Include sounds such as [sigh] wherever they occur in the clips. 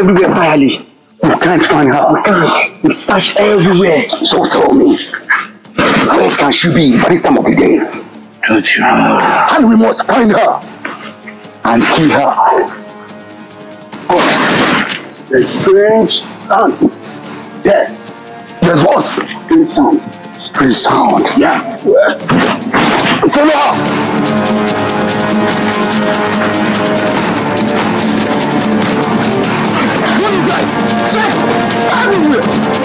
everywhere firely. You can't find her. We can't. We search everywhere. So tell me, where can she be by this time of the day? Don't you know? And we must find her and kill her. Boss, there's strange sound. There. There's what? Strange sound. Strange sound. Yeah. Follow her. Is that? Say,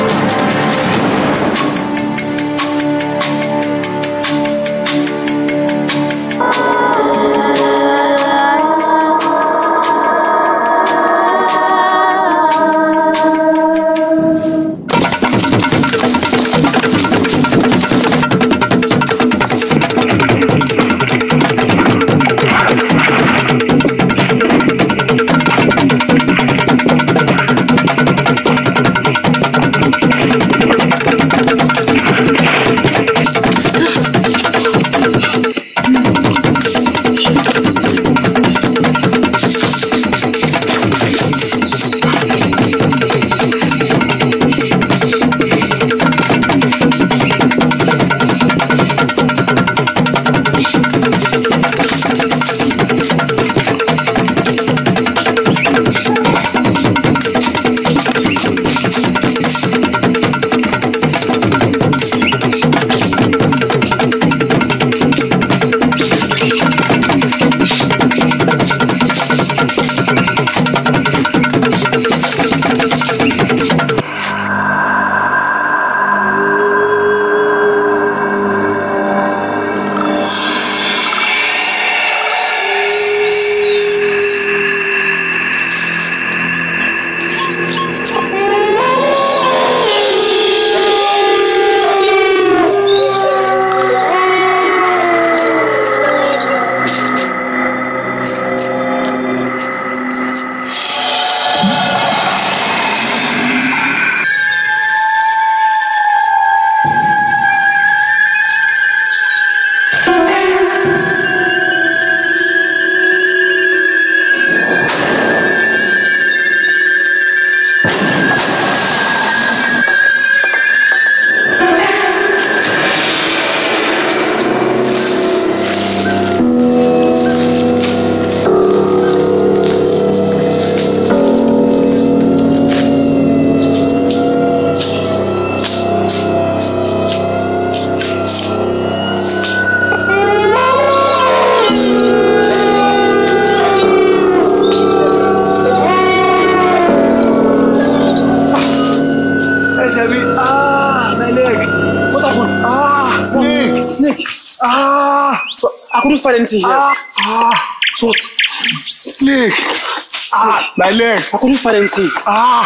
Ah, find anything. Ah.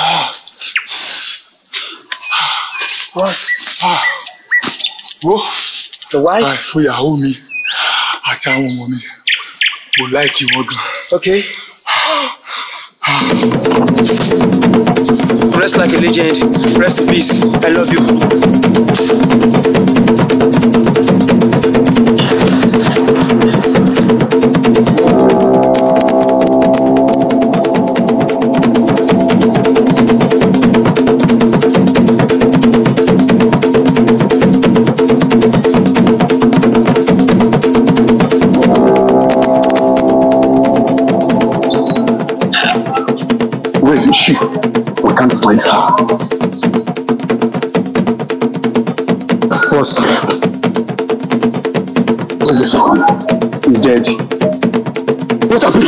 Ah. What? Ah. Wo. The wife? fún ìyàwó mi àti àwọn ọmọ mi mo láìkí wọn gan. Okay. Rest like a legend. Rest in peace. I love you.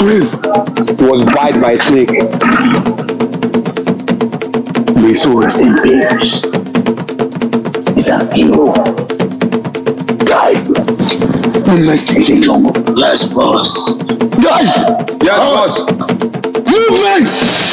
Was bite by snake. May rest in peace. He's a hero. Guys, take it long. Yes, boss. Guys! yes boss. Movement!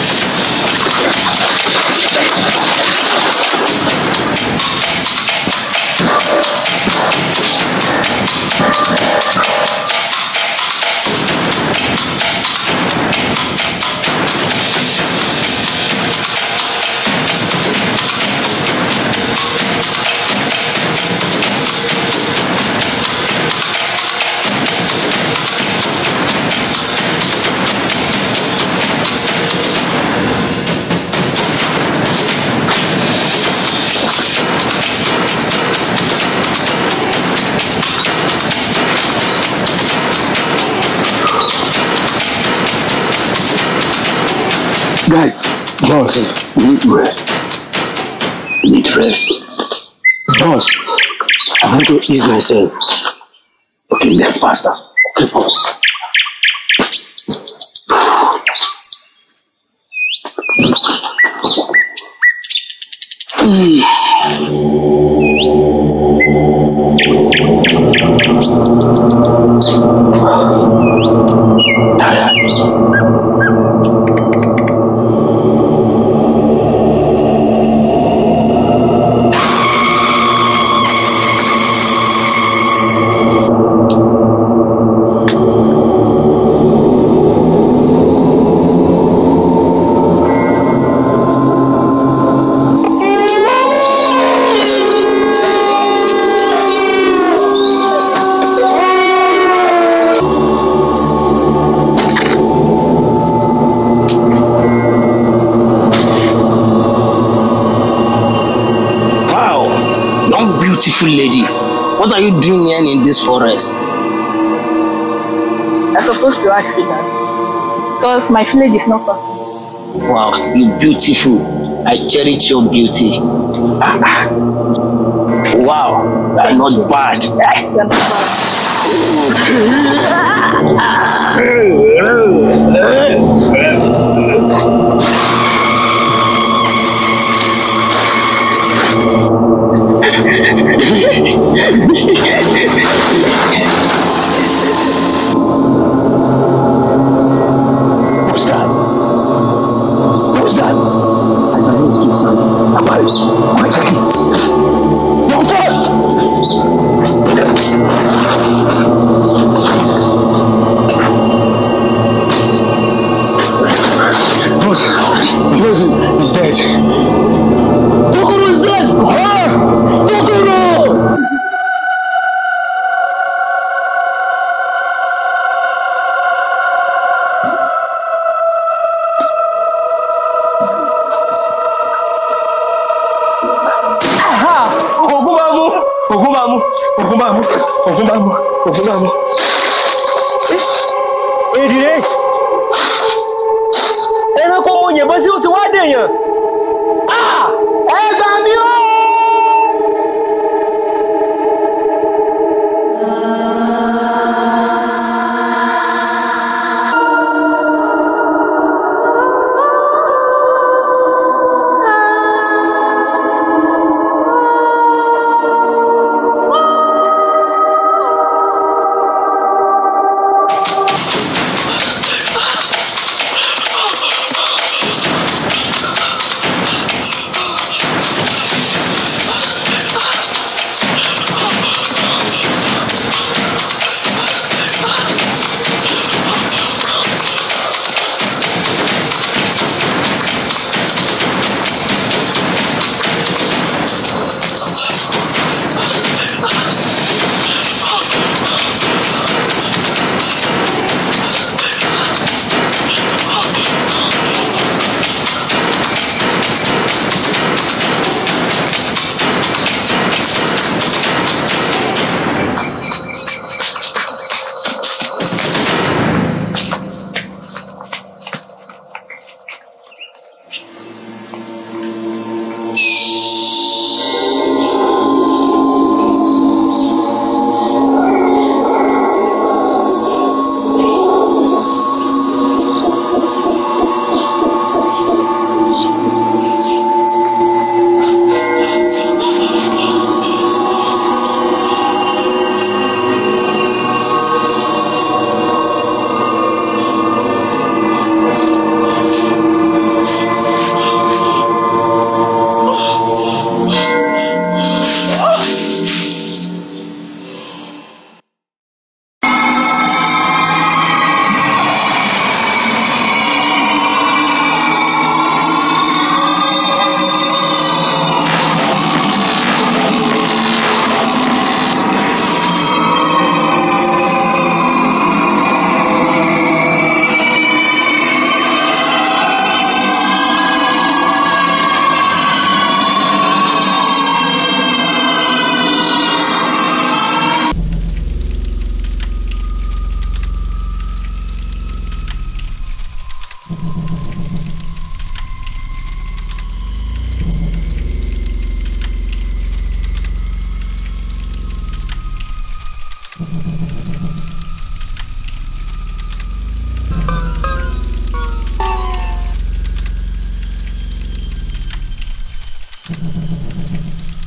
Want to ease myself. Okay, left faster. That. Because my village is not far. Wow, you beautiful. I cherish your beauty. Wow, are not bad. Not [laughs] far. labari Ògún máa mú. Ògún máa mú. Ògún máa mú. Ògún máa mú. Èdìrẹ́. Ẹranko mo yìnbọn sí ó ti wá. ハハハハ!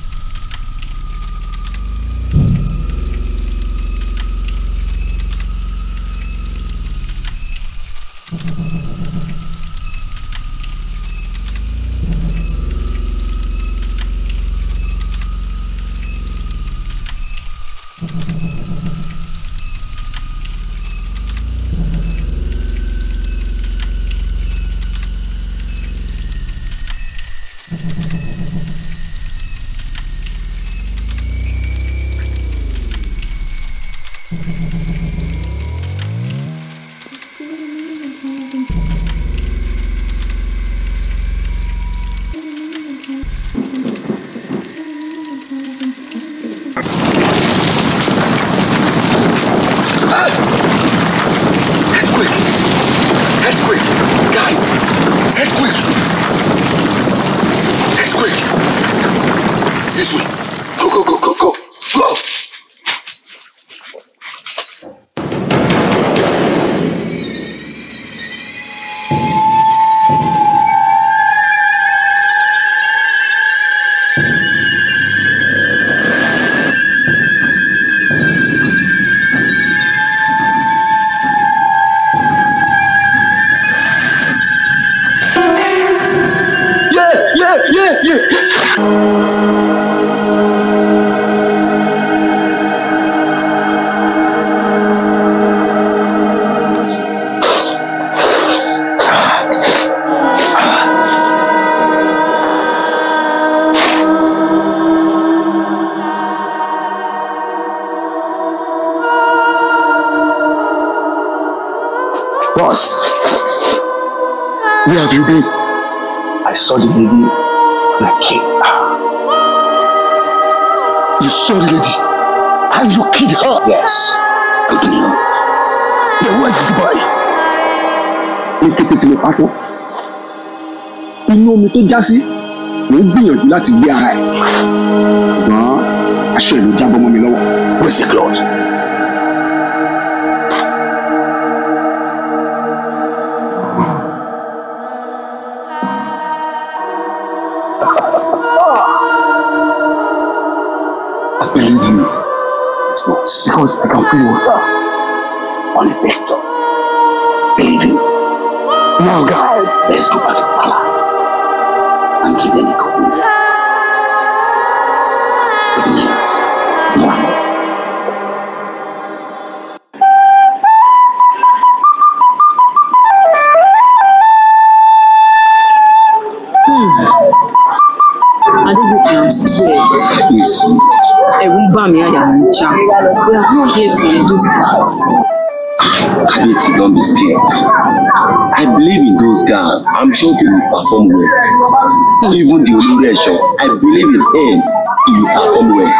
Já sí ló ń gbìyànjú láti gbé ara ẹ̀. Ṣùgbọ́n aṣọ ìlú jábọ́ mọ́ mi lọ́wọ́. Where's cloth? I believe you. It's because I can feel water on the vector. Believe you. Now, guys, let's go back scared. Yes. Ẹ̀rù ń bà mí àyà mi já. We have not yet seen those guys. Kabisi, don't be scared. I believe in those guys. I'm sure they will perform well. Even the Olúrẹ̀ṣọ́, I believe in him. He will perform well.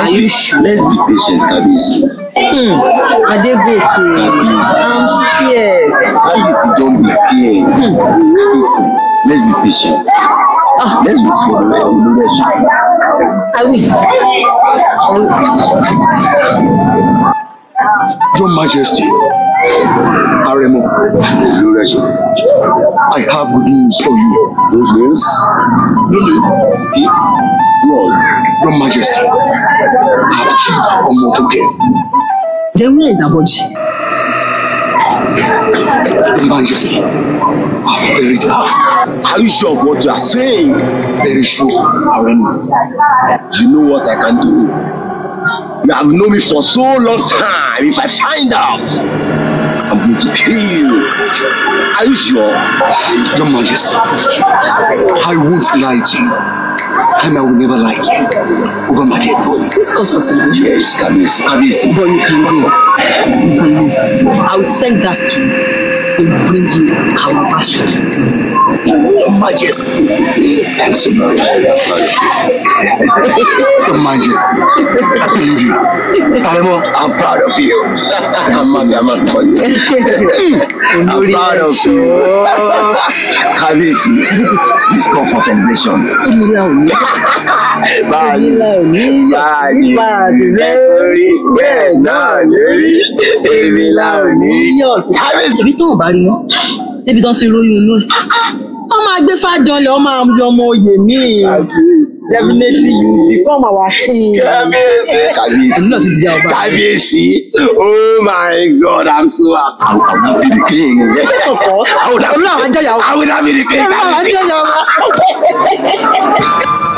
Are you sure? Let's be patient, Kabisi. Hmm. Adégòkè, I'm scared. Kabisi, don't be scared. Kabisi, let's be patient. Ah. Let's wait for the Olúrẹ̀ṣọ́. I will. Your Majesty, Aremo. I have good news for you. Those news? Really? Your Majesty, I have killed Omotoke. Then where is Aboji? Your Majesty, I have buried her. are you sure of what you are saying? Very sure, Aremo. You know what I can do. You have known me for so long time. If I find out, I'm going to kill you. Are you sure? Your Majesty, I won't lie to you. And I will never to you. Over my dead body. This calls for celebration. Yes, Kabisi. Kabisi. But you can go. You can go. I will send gas to you. Will bring you our passion. Your Majesty, thanks so much. Your Majesty, believe you. I'm proud of you. I'm happy, I'm happy for you. I'm proud of you. Kabisi. This call for celebration. Báyìí. Báyìí. Nítorí bẹ́ẹ̀ náà lórí. Èmi la ò ní. Kábíyèsí. Ṣèbí tó bá rí wọn. Débi tán ti róyún inú ẹ̀. Wọ́n máa gbé fájọlẹ̀, wọ́n máa yọ ọmọ oyè míì. definitely you become our king. kábíyèsí kábíyèsí èmi náà ti di ọba. kábíyèsí oh my god i'm so happy i will not be the king of course. i will not i will be the king jẹ́yà [laughs]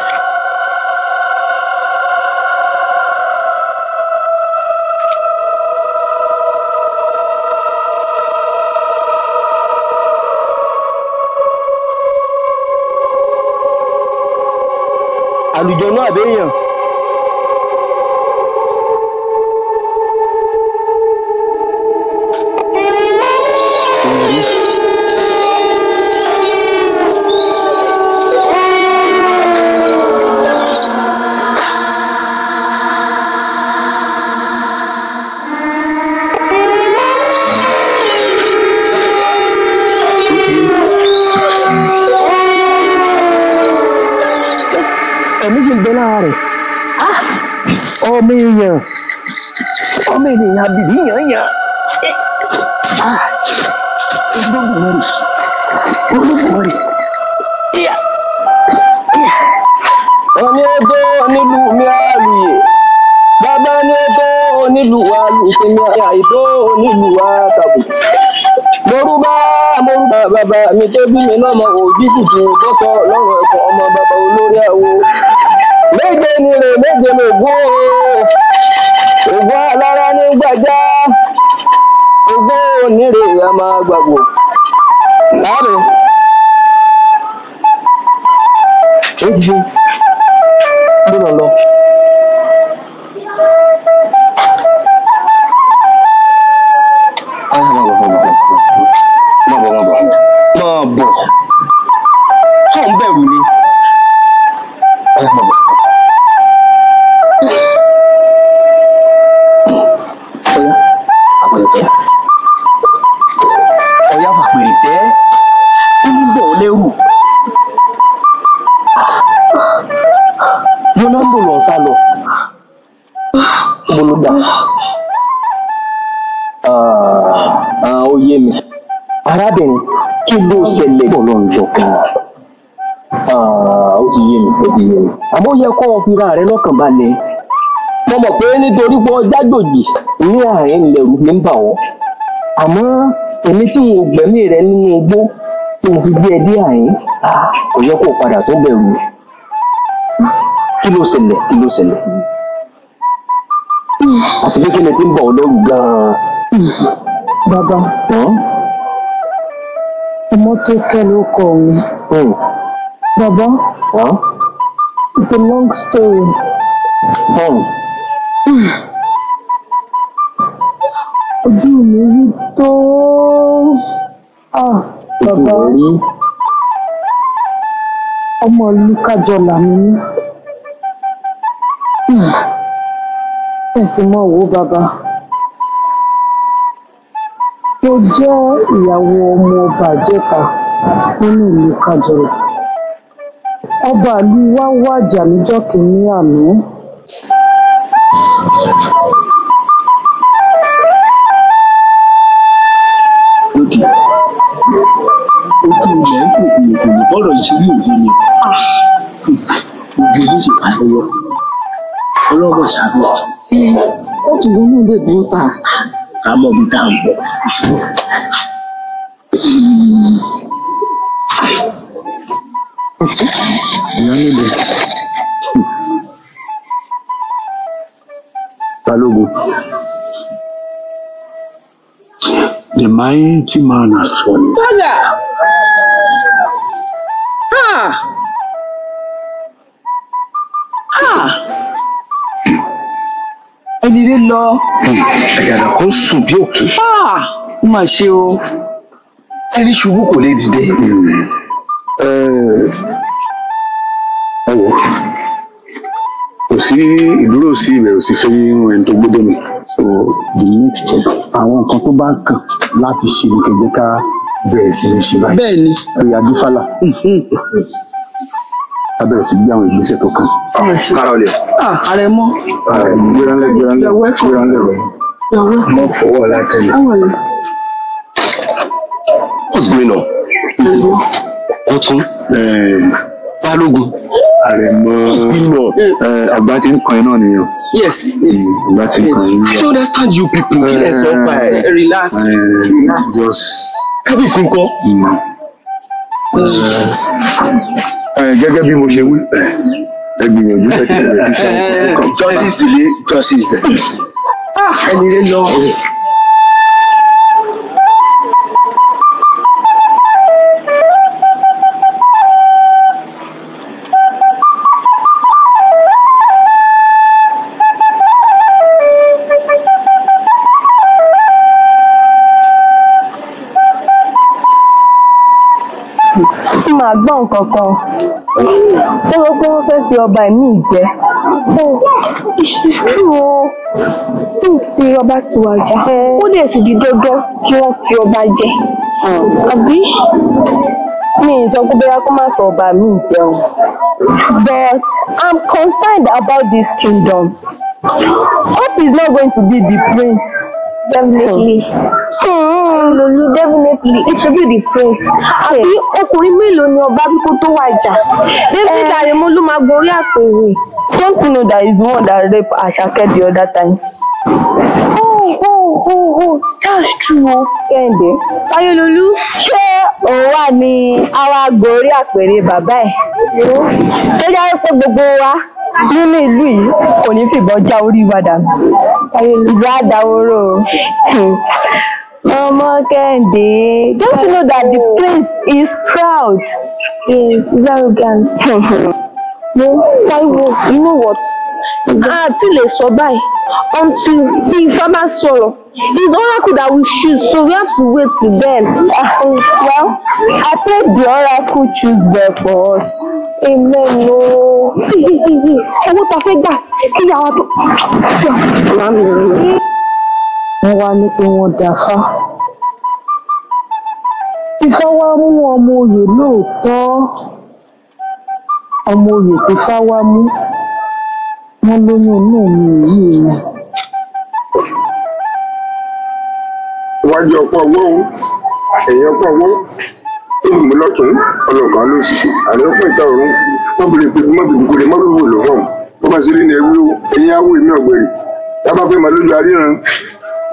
àlùjọ náà àbẹ́yàn. ẹ̀mí ọmọ ènìyàn àbìdí yàn yàn Ah! olódùmarè olódùmarè ọ̀ní ètò onílùú mi àlùyè bàbá ní ètò onílùú àlùsẹ̀mí àìtó onílùú àtàbùkù morúbá morúbá bàbá mi tó bí mi lọ́mọ òbí kùtù tó sọ lọ́rùn ẹ̀kọ́ ọmọ bàbá olórí àwo méje ni rè méje lògùn o. Ògùn alára gbàjá ògùn onírè a máa gbàgbó láàárín ó ti ṣe? Bí lọ lọ. Ó yẹ kó o fi ra rẹ lọ́kàn balẹ̀. Mo mọ̀ pé nítorí pé ọjà gbòjì ní àárín ilẹ̀rù fi ń bà wọ́ àmọ́ èmi tí mo gbẹ̀mí rẹ nínú igbó tí mo fi gbé ẹ dé àárín kò yẹ kó o padà tó bẹ̀rù kí ló ṣẹlẹ̀? Kí ló ṣẹlẹ̀? Àti pé kí ni ti ń bọ̀ ọ́ lẹ́rù gan-an. Bàbá, ọmọ tó kẹ́ ló kọ. Hmm. Bàbá, a long story. Hàn? [sighs] Ojú mi rí tó. Ah, bàbá, ọmọ ìlú Kájọlà mi ní. [sighs] Ẹ sì mọ̀ wò bàbá. Mo jẹ́ ìyàwó ọmọ ọba àjẹta nínú ìlú Kájọlà. Ọba ìlú wa wàjà níjọ́ kìíní àná. ojú ilẹ̀ ń kò kò lè bọ́rọ̀ ìṣubú òye ni ojú ló sì pàdéwọ́ ọlọ́wọ́ ṣàbẹ̀ Ó ti wọnú ilé ìdúró ta. ká mọ̀ bí ń bọ̀. ìyá Bàgà! Ah! Ah! ẹni rẹ lọ àjànà kan sùn bí òkè Ah, ó mà ṣe o ẹni ṣubú kò lè dìde. ẹ ẹ wò kò sí ìdúró sí ìbẹ̀rù sí fẹ́ irun ẹni tó gbọ́dọ̀ mi. so the next step àwọn nǹkan tó bá kàn láti ṣe ní kẹjẹ ká bẹ̀rẹ̀ sí ní ṣe báyìí. bẹ́ẹ̀ ni ẹ̀yà adúfálà. Ká bẹ̀rẹ̀ sí gbé àwọn ìgbésẹ̀ tó kàn. kára. Ah, ààrẹ mọ́. Gbéranlẹ̀ gbéranlẹ̀ gbéranlẹ̀ rẹ̀. mọ fọwọ́ látẹ̀lẹ̀. what's going on? Ọtún balógun àrẹ̀mọ àgbà tí ń kan iná nìyẹn. Yes yes àgbà tí ń kan iná. i understand you people. Kí lẹ sọ pa ẹ Eh, relax. relax kábíyèsí nǹkan ẹ, gẹ́gẹ́ bí mo ṣe wí ẹ, gbìyànjú ẹ kí ẹ fi ṣe àwọn justice delay justice. Ah, ẹni rẹ lọ tí màá gbọ́ nǹkan kan ó sọ pé wọ́n fẹ́ fi ọba ẹ̀mí jẹ. Ìṣúṣú o, kò sí ọba ti wàjà. Ó dẹ̀ ti di dandan kí wọ́n fi ọba jẹ. Àbí? mi sọ pé bóyá kó má fi ọba mi jẹ o but i'm concerned about this kingdom hope is not going to be the prince. Definitely. Hmm, Lulu definitely. It should be the prince. Àbí ọkùnrin mélòó ni ọba bí kó tó wàjà? David Aremo ló máa gorí àpèrè. don't you know that he's the one that rape Asake the other time. Oh, oh, oh, oh, that's true. Kẹ́hìndé Ayọ̀lólú. ṣé òun wà ní àwa gorí àpèrè bàbá ẹ̀ tó jẹ́ pé gbogbo wa nínú ìlú yìí kò ní fìbọn já orí wa dànù ìlú àdáwòrò ọmọ Kẹ́hìndé don't you know that the prince is proud. Yes, he's arrogant. No, Taiwo, you know what? A ti lè sọ báyìí until tí Ifá bá sọ̀rọ̀. It's oracle that we choose so we have to wait till then. Ah, well I pray the oracle choose well for us. Amen. [laughs] Owó ta fẹ́ gbà kí ìyàwó tó. Màmí rẹ̀. wọ́n wá ní pé wọ́n dáfá. Ifá wá mú ọmọ oyè lóòótọ́ ọmọ oyè tí Ifá wá mú wọ́n lóyún inú mi yìí ni. Iwájú ọpọ ọwọ́ o ẹ̀yìn ọpọ ọwọ́ olùmú lọ́tún ló sì. Àní ọpọ ìta ọ̀run bèrè pé mọ́ bìbí kò lè mọ́ bìbí lò wọ́n. Wọ́n bá ṣe rí ní ewúro ẹ̀yìn awo èmi ọ̀gbẹ̀rì tábà fẹ́ máa lójú aríran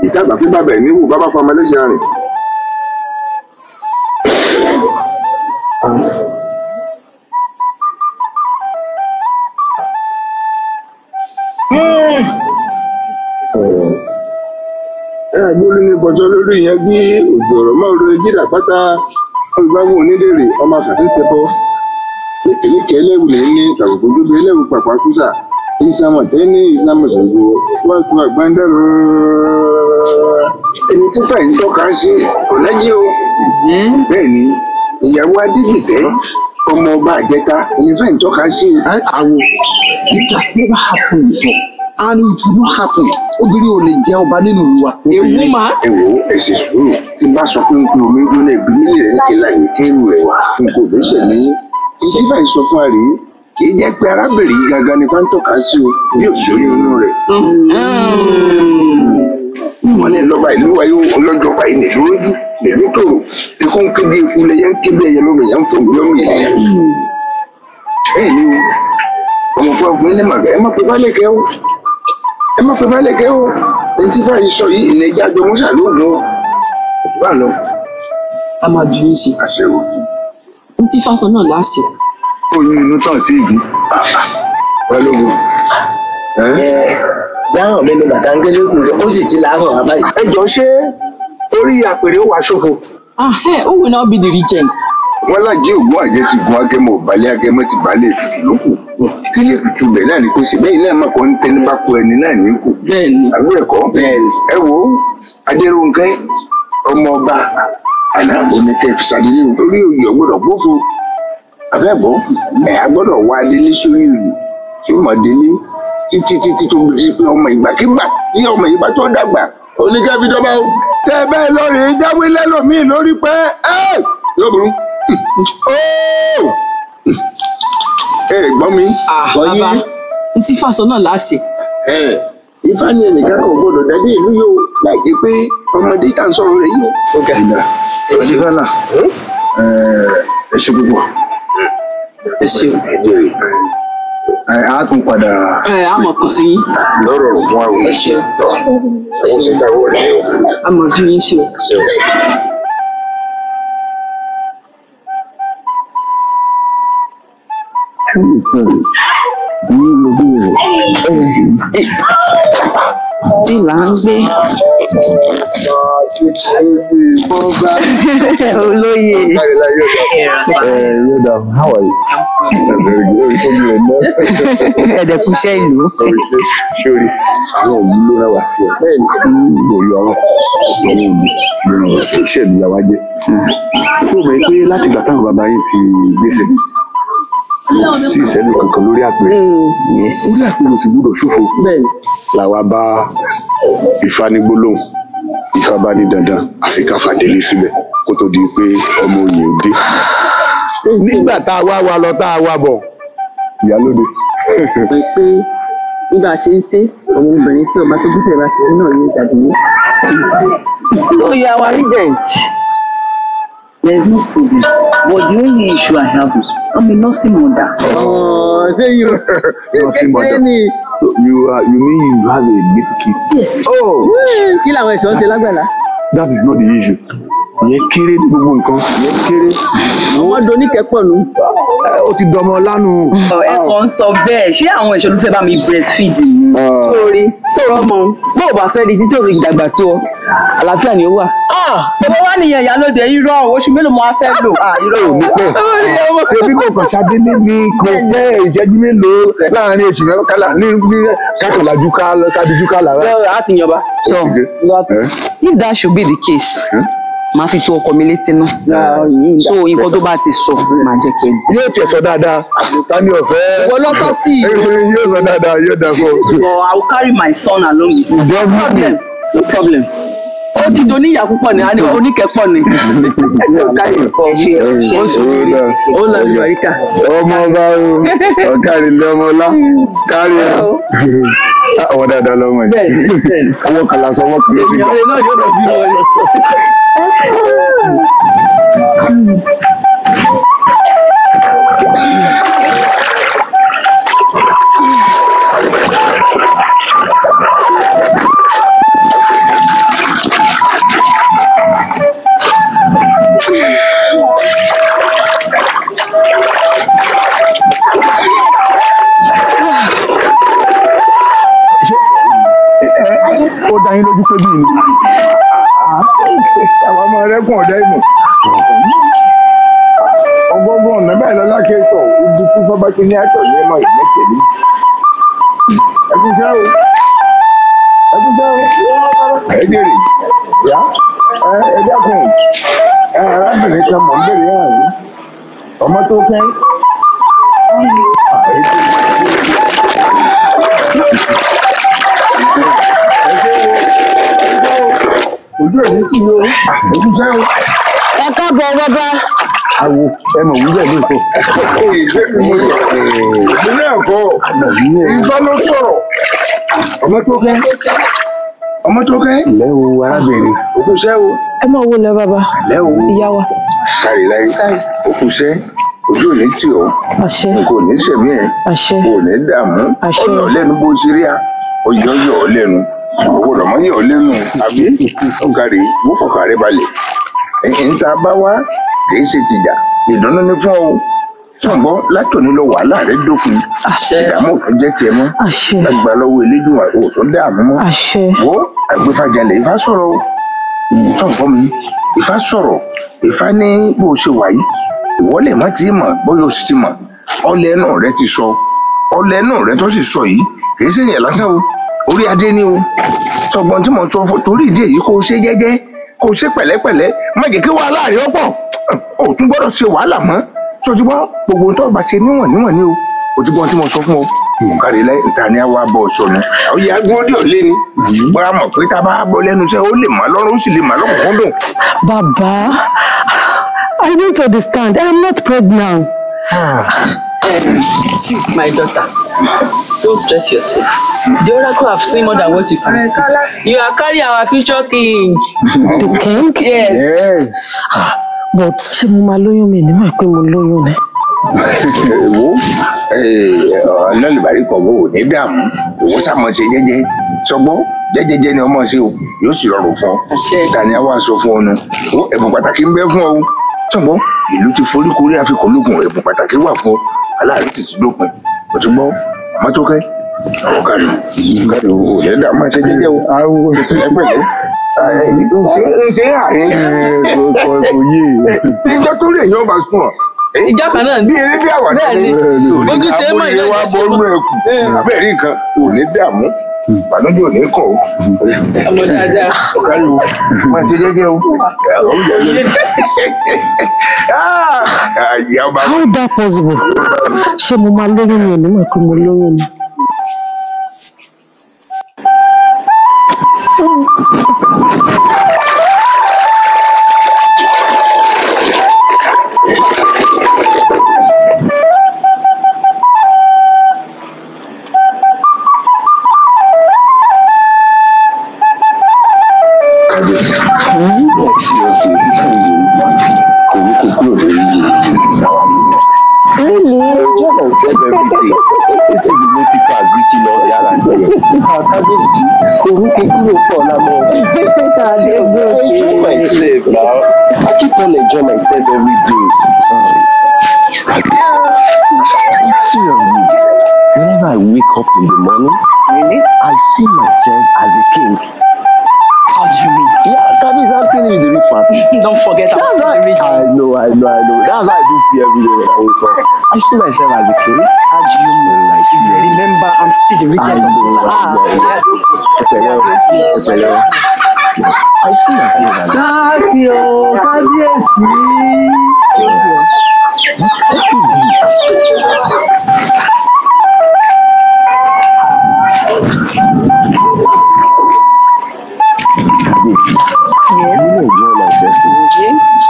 ìtàgbà pé bàbá ẹ̀ níwò bàbá pa ọmọlẹ́sìn àrìn. Bọjọ lórí bí òjò ọ̀rọ̀ máa ro jídà pátá. Olùbáwò onídèrè ọmọ àkàtì ṣẹbọ. Lékèlékè ẹlẹ́wù lè ní tàbùkù gbogbo ẹlẹ́wù pàpà kúsà. Ìsàmọ̀ tẹ́ ní ìsàmọ̀ ṣògo wọ́n tún àgbáńdẹ́rọ̀ ẹni tí fàyín tọ́ka sí ọ̀lẹ́jì o. Bẹ́ẹ̀ ni ìyàwó adébìtẹ́ ọmọ ọba àjẹta ẹni fàyín tọ́ka sí àwò it has never happened before and it will happen. Obìnrin ò lè jẹ ọba nínú wa. ewu máa ẹ wo ẹsẹ sùúrù. Tí bá sọ pé n pe omi jóná ẹbí mílíọnù rẹ kí láyé kéwù ẹ wá. N kò dẹ́ṣẹ̀ ní. Etí báyìí sọ fún wa rèé kì í jẹ́ pé arábìnrin yìí gangan ni bá ń tọ́ka sí o. Bí òṣèré inú rẹ̀. Wọn lè lọ́ba ìlú wa yóò ọlọ́jọ́ báyìí nílùú lójú nílùú tòrò. Ikú ń ké bí ikú lẹyẹ ń ké bí ẹyẹ lómi ẹyẹ ń fò mí lọ́mì ìlẹ̀ bẹ́ẹ̀ ni o. Ọmọ fún ọkùnrin ní màgà ẹ má pe bálẹ̀ kẹ́ o ẹ má pe bálẹ̀ kẹ́ o. Ẹni tí báyìí sọ yìí ìnẹjà jọ mọ́ṣà lóògùn o. Òtún bá lọ. A máa dúró sí àṣẹ o ní tí fásán náà láṣẹ. Oyún inú tán tí ì bí. balógun dáhùn mi ni bàtàngélé kù ó sì ti láhùn àbáyé. ẹ jọ ṣé orí àpèrè ó wà ṣòfò. Ah hey, who will now be the regent wọn lájẹ ògùn àjẹ ti gun agẹmọ òbálẹ agẹmọ ti balẹ ètùtù lókù. Kí lè tutù bẹ náà ni kò sí bẹ́ẹ̀ náà kọ ń tẹni bá kọ ẹni náà ní kù. Àbí ẹ̀kọ́ ẹ wo adéròǹkẹ́ ọmọ ọba àná oníkẹ́ fisàdílé nítorí oyè ọgbọ́dọ̀ gbófo. Abẹ́bọ̀ ẹ̀ agbọ́dọ̀ wá délé sórí oyè. Tí ó mọ̀ délé títí títí tó di pé ọmọ ìgbàkigbà ní ọmọ ìgbà tó dàgbà oníkẹ́ fi dọ́gba o. Tẹ́ bẹ́ẹ̀ lórí jáwé lẹ́lòmíì lórí pé ẹ́! Yóò burú ẹ gbọ́ mi. Bàbá. N tí fàṣọ náà láṣẹ. Ifá ní ẹnìkan kan gbọ́dọ̀ dádé ìlú o. Láì jẹ́ pé ọmọdé tá à ń sọ̀rọ̀ rẹ̀ yìí ìgbà onífàlà ẹ ṣe púpọ̀. Ẹ ẹ á tún padà. Ẹ àmọ kàn sí yín. Lọ́rọ̀ fún àwọn ẹ ṣeun ẹ̀wọ̀n ṣe káwọ́ rẹ̀ o. àmọ bí yín ṣe. O. tí là ń gbé olóyè Yọ̀dà, how are you? Very good. Ojú ẹ̀ náà. ẹ̀dẹ̀kúṣẹ́ ìlú sórí àwọn òbí ló rẹwà sí ọ bẹ́ẹ̀ ni lórí ọ̀rọ̀ àwọn òbí ló rẹwà sí iṣẹ́ mi làwa jẹ tó mọ̀ pé láti ìgbà táwọn bàbá yìí ti gbèsè sí ìṣẹ́lẹ̀ kankan lórí àpèrè orí àpèrè sì gbúdọ̀ ṣòfò. Làwa bá Ifá ní gbólóhùn Ifá bá ní dandan àfi ká fàdélé síbẹ̀ kó tó di pé ọmọ òye ò dé. Nígbà tá a wá wa lọ tá a wá bọ̀ ìyálóde. Pé nígbà ṣe ń ṣe ọmọbìnrin tí ọba tó gbèsè bá ti rí náà ní. Ìdàdúró. so you are our regent There's no problem. But the only issue I have is I'm a nursing mother. yóò Nothing but that. ni So you are you mean you have a little kid? Yes. Oh, kí làwọn ẹ̀ṣọ́ ń ṣe lágbàlá. that is not the issue. Ìyẹn kéré ní gbogbo nǹkan. Ìyẹn kéré. wọ́n do oníkẹ́pọ̀ nù. Ẹ, Ó ti dọmọ lánàá. Ẹ kàn ń sọ bẹ́ẹ̀ ṣé àwọn ìṣòro fẹ́ bá mi breastfeed ni? sórí tó rọmọ bó o bá fẹ́ di títí òfin ìdàgbà tó ọ àlàáfíà ni ó wà. Bàbá wa nìyẹn ìyálóde irọ́ oṣù mélòó mo wá fẹ́ lò? Ah, irọ́ Ò ní pẹ́. Ebi kò kàn ṣàdélé ní kò pẹ́ ìṣẹ́jú mélòó láàárín oṣù mẹ́kànlá ní ní kákànlájú ká kábíjú ká lára. lọ́rọ̀ á ti yànba. Tó if that should be the case máa fi tó ọkọ mi létí náà so nǹkan tó bá ti sọ máa jẹ́ kí n. Yóò tẹ̀ sọ dáadáa. Tani ọ̀fẹ́. ìwọ lọ́tọ̀ sí i. [laughs] Yóò sọ dáadáa yóò dà fún ọ. But I will carry my son along with me. No problem. No problem. Ó ti do níyà púpọ̀ ní àní oníkẹ́pọ̀ ni. ó lọ ní àríkà. ọmọ ọba o ọkàrí ilé ọmọ ọlá. Kárí ẹ ọwọ́ dáadáa lọmọ yìí. Ọwọ́ kan lásán ọwọ́ kan ló sì gbà. ìyàwó náà dá yín lójú pé bí ni. àwọn ọmọ rẹ kún ọ̀dẹ́ ìmọ̀. ọgọ́gọ́ ọ̀nà báyìí lọ́lá kéèkọ̀ ibi tí fọ́bá ti ní àtọ̀ yẹn mọ̀ ìyẹn tẹ̀lé. ẹkúnṣẹ́ o. Ẹkúnṣẹ́ o. Ẹ jèrè. Yá. Ẹ ẹ dákun. Ẹ arábìnrin kan mọ̀ ń bèrè àrùn ọmọ tó kẹ́ ojú òní sí o ojúṣẹ́ o. ẹ káàbọ̀ bàbá. awo ẹ mọ̀ wúlẹ̀ lóòótọ́. ìpínlẹ̀ ẹ̀kọ́ ìgbà ló sọ̀rọ̀ ọmọ tó kẹ́ ọmọ tó kẹ́. ilẹ̀ o arábìnrin ojúṣẹ́ o. ẹ máa wo lẹ bàbá ilẹ̀ o ìyá wa kárí láyé ojúṣẹ́ ojú òní tì ọ́ kò ní sẹ̀mí ẹ̀ kò ní dààmú ọyọ̀ lẹ́nu bó ṣe rí a ọyọ̀ lẹ́nu owó lọ́mọ yọ̀ ọ́ lẹ́nu àbí? Ọ̀gárì mú fọkàn rẹ balẹ̀. Ẹ̀yìn tá a bá wá kìí ṣe tìjà. Ìdùnnú ní fún ọ ṣùgbọ́n látòní lọ wàhálà rẹ dópin ìdààmú òtún jẹ́ tiẹ̀ mọ́. Lágbà lọ́wọ́ elédùn òtún dààmú mọ́. Wo àgbéfàjálẹ̀ Ifá sọ̀rọ̀ ṣùgbọ́n mi? Ifá sọ̀rọ̀. Ifá ní bó o ṣe wà yìí. Ìwọ lè má ti mọ̀ bóyá o sì ti mọ̀. Ọlẹ náà rẹ ti sọ. Ọlẹ náà rẹ tó sì sọ yìí. Kìí ṣe yẹn lásán o orí adé ni o. Sọgbọn tí mo sọ fún torí ìdí èyí o ṣe jẹ́jẹ́ o ṣe pẹ̀lẹ́pẹ̀lẹ́. Má jẹ́ kí wàhálà rẹ ọ̀pọ̀ o ò tún gbọ́dọ̀ ṣe wàhálà mọ́. Sojúbọ gbogbo ohun tó o bá ṣe níwọ̀n níwọ̀n ni o. Ojúbọ tí mo sọ fún ọ. Nǹkan lẹ níta ni àwa bọ sọnù ọyẹ agbóhóndé ò lé ni. Bóyá mọ̀ pé tá a bá bọ́ lẹ́nu iṣẹ́ ó lè má lọ́rùn ó sì lè má lọ́kùnkúndùn. Baba, I don't understand. I'm not pregnant. See, my daughter, don't stress yourself. The oracle have seen more than what you can see. You are carrying our future king. The king? Yes. yes. But ṣé mo máa lóyún mi ní mọ̀ pé mo lóyún ni? wo ọlọ́lùbárí kan wo ò ní dààmú òun sàmọ̀ ṣe jẹ́jẹ́ sọgbọ́n jẹ́jẹ́jẹ́ ni ọmọ ṣe o yóò sì rọrùn fún ọ ìta ni a wá sọ fún ọ nu wo ẹ̀bùn pàtàkì ń bẹ fún ọ o sọgbọ́n ìlú ti forí korí àfikún lókun ẹ̀bùn pàtàkì wà fún ọ aláàrí ti dópin o ti gbọ́. Àmọ́ tó kẹ́. Àwọn kàlù kàlù ò ní dààmú ṣe jẹ́jẹ́ o. Ẹgbẹ̀lẹ́ ń ṣe àárín kò yé ìjọ tó lè yan ọba sùn ọ ìjọ kan náà bí eré bí àwàdà Bẹ́ẹ̀ni. Bójú ṣe é mọ̀, ìjọ wa ṣe mọ̀. ẹ̀kú abẹ́rẹ́ nǹkan ò ní dààmú ìbànújẹ́ ò ní kàn ó. ọmọ dáadáa. ọ̀kárí o máa ṣe jẹ́jẹ́ o. ìyá ọba How that possible? Ṣé mo máa lóyún mi ò ní mọ̀ pé mo lóyún ni? Enjoy myself every day. Seriously, whenever I wake up in the morning, really? I see myself as a king. How do you mean? Yeah, Kábíyèsí, I'm telling you the real fact. Don't forget I'm still the rich. I know, I know, I know. That's why I do pee every day when I wake up. I see myself as a king. How do you mean? Like, seriously. Remember, I'm still the I richest. know, I know. Pẹ̀lẹ́ o, pẹ̀lẹ́ o. I see o, kábíyèsí. kábíyèsí.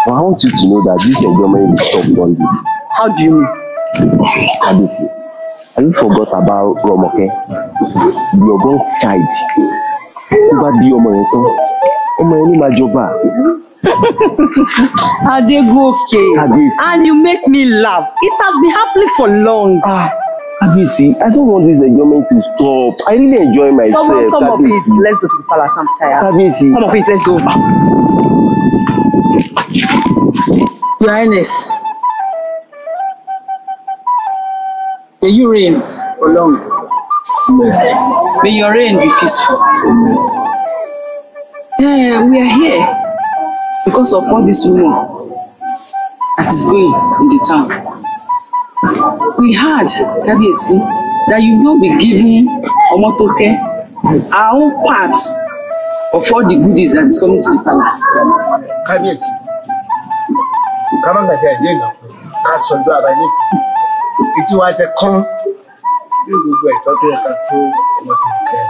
I want you to know that this enjoyment is stop one day. How do you mean? Have you forgot about Rọ́mọkẹ́? Your born child. Tó bá bí ọmọ yẹn tán, ọmọ ní máa jọba. [laughs] Adegoke. Kábíyèsí. And you make me laugh. It has been happening for long. Ah, Kábíyèsí, I don't want this enjoyment to stop. I really enjoy myself. Come on, come up it. Let's go to the palace. I'm tired. Kábíyèsí. Come up it. Let's go. Your Highness. May you reign for long. May your reign be peaceful. Yeah, we are here because of all this rumor that is going in the town. We heard, Kábíyèsí, that you will be giving Omotoke our own part of all the goodies that is coming to the palace. kábíyèsí ká má gbà tí àìdé ìgbà ká sọdọ àbáyé etí wa tẹ kán ní gbogbo ẹ̀tọ́ tó yẹ ká fún ọmọkùnrin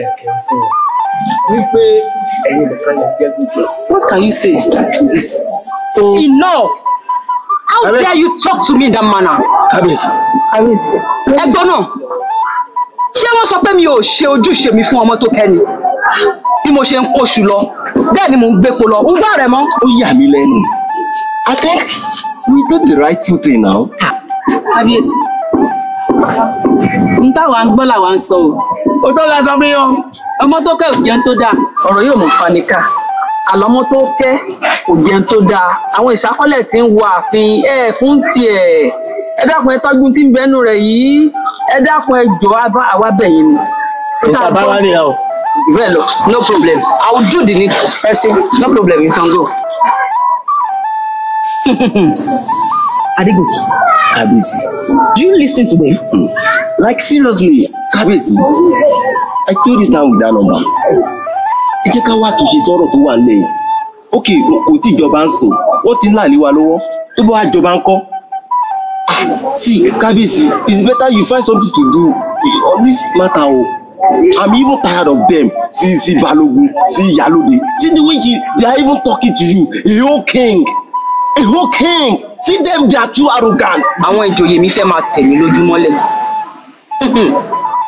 ẹ̀kẹ́ fún ọ wípé ẹ̀yin nìkan lè jẹ́ gbogbo. What can you say to this? Enough! How dare you talk to me in that manner? kábíyèsí Kábíyèsí. Ẹgbọ́n náà, ṣé wọ́n sọ pé mi ò ṣe ojúṣe mi fún ọmọ tó kẹ́ni? Bí mo ṣe ń kóṣù lọ, bẹ́ẹ̀ ni mò ń gbépo lọ, ń gbọ́ rẹ̀ mọ́. Ó yà mí lẹ́nu. I think we did the right thing now. Kábíyèsí. N táwa ń gbọ́ làwa ń sọ o. ó tó la sọ fún yín o. Ọmọ tó kẹ́ ò jẹun tó dáa. Ọ̀rọ̀ yóò mú fanika. Àlọ́mọ tó kẹ́ kò jẹun tó dáa. Àwọn ìṣákọ́lẹ̀ tí ń wọ ààfin ẹ̀ fún tiẹ̀. Ẹ dákun ẹ tọ́jú tí ń bẹnu rẹ̀ yìí. Ẹ dákun ẹ jọ àwa bẹ̀yìn ni. ìta bá wá nìyà o. Bẹ́ẹ̀ lọ, no problem. I will do the needful. Ẹ ṣe, no problem, you can go. [laughs] Adegoke, kábíyèsí. Do you lis ten to them? Hmm. like seriously kábíyèsí i told you time with that number. Ẹ jẹ́ ká wá àtúnṣe sọ̀rọ̀ tó wà nílẹ̀ yìí. Ok kò tí ìjọba ń sìn. Wọ́n ti ń là lé wa lọ́wọ́. Tó bá wá jọba ń kọ́. See kábíyèsí it's better you find something to do on this matter o. I'm even tired of them. Sí sí balógun sí ìyálóde. See the way she they are even talking to you. A whole king. A whole king see them they are too arrogant. Àwọn ìjòyè mi fẹ́ máa tẹ̀ mí lójúmọ́lẹ̀.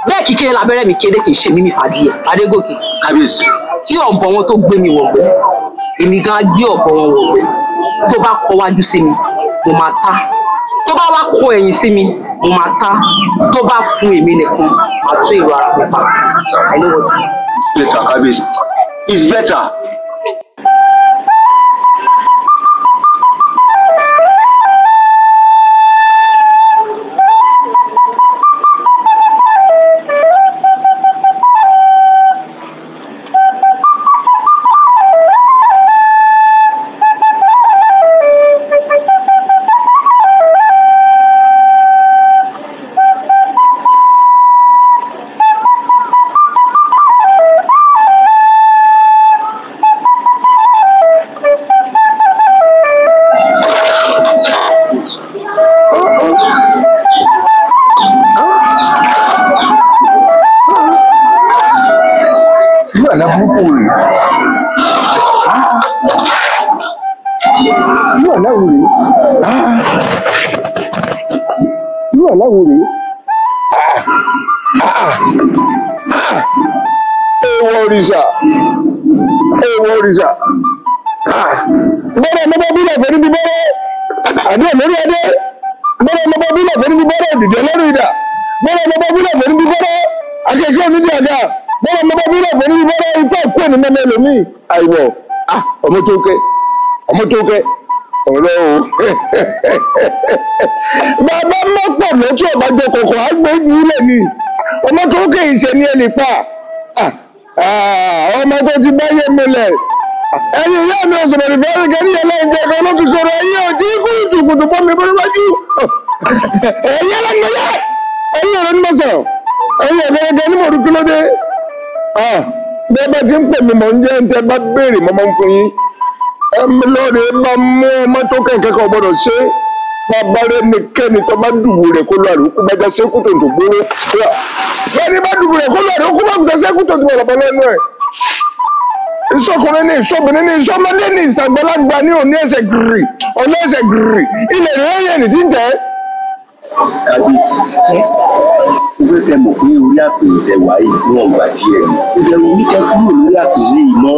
Bẹ́ẹ̀ kíkéré labẹ́rẹ́ mi kéde kì í ṣe mímí fàdíyẹ. Adégòkè, kábíyèsí kí ọ̀bọ wọn tó gbé mi wọ̀gbẹ́, èmi gan gbé ọ̀bọ wọn wọ̀gbẹ́. Tó bá kọ wájú sí mi, mo máa ta. Tó bá wá kọ ẹ̀yìn sí mi, mo máa ta. Tó bá kun èmi nìkan, màá tún èrò ara mi pa. I know what do. better kábíyèsí it's better. Bọ́dọ̀ ọmọdé bílẹ̀ fẹ́ níbi bọ́dọ̀ ifá kú ẹni mẹ́mẹ́ lómi. Àìwọ̀. Ah ọmọ tó kẹ́. Ọmọ tó kẹ́. O [laughs] bàbá mọ́pọ̀ lọ́tí ọ̀bájọ kọ̀ọ̀kan àgbẹ̀jì ilẹ̀ ni. Ọmọ tó kẹ́ ìṣẹ́ ni ẹnì pa. Ah, ah, ọmọ tó ti báyé múlẹ̀ ẹ̀yin ìyá mi ọ̀sọ̀rọ̀ ìfẹ́ rẹ̀ kẹ́ni ẹlẹ́yìn jẹ́ kan lókè sọ̀rọ̀ ẹ̀yin ọ̀dí kùtùkùtù bọ́ mi ní ní mọ̀ọ́dún ló dé bẹ́ẹ̀ bá ti ń pè mí mọ̀ ń jẹ́ tẹ́ bá béèrè mọ́ máa ń fún yín. Ẹ̀mí lọ́ọ̀rẹ́ bá mú ọmọ tó kẹ̀kẹ́ kan gbọ́dọ̀ ṣe. Bàbá rẹ̀ nìkẹ́ni tó bá dùbò rẹ̀ kó lọ àrùkú bá já sékú tó tó gbóró bẹ́ẹ̀ni bá dùbò rẹ̀ kó lọ àrùkú bá já sékú tó tó bọ̀ lẹ́nu ẹ̀. Ìsọkùnrin ní ìsọbìnrin ní ìsọmọdé ní ìsàgbàlagbà ní òní ẹsẹ̀ gírì ọ̀nà ẹsẹ̀ gírì. Ilẹ̀ ń tẹ́. Kábíyèsí. Ó fẹ́ kẹ́ mọ̀ pé orí àpèrè tẹ wà yìí fún ọgbà díẹ̀ ni. Ó jẹ́ orí kẹ́ kúrò lórí àpèrè yìí mọ́.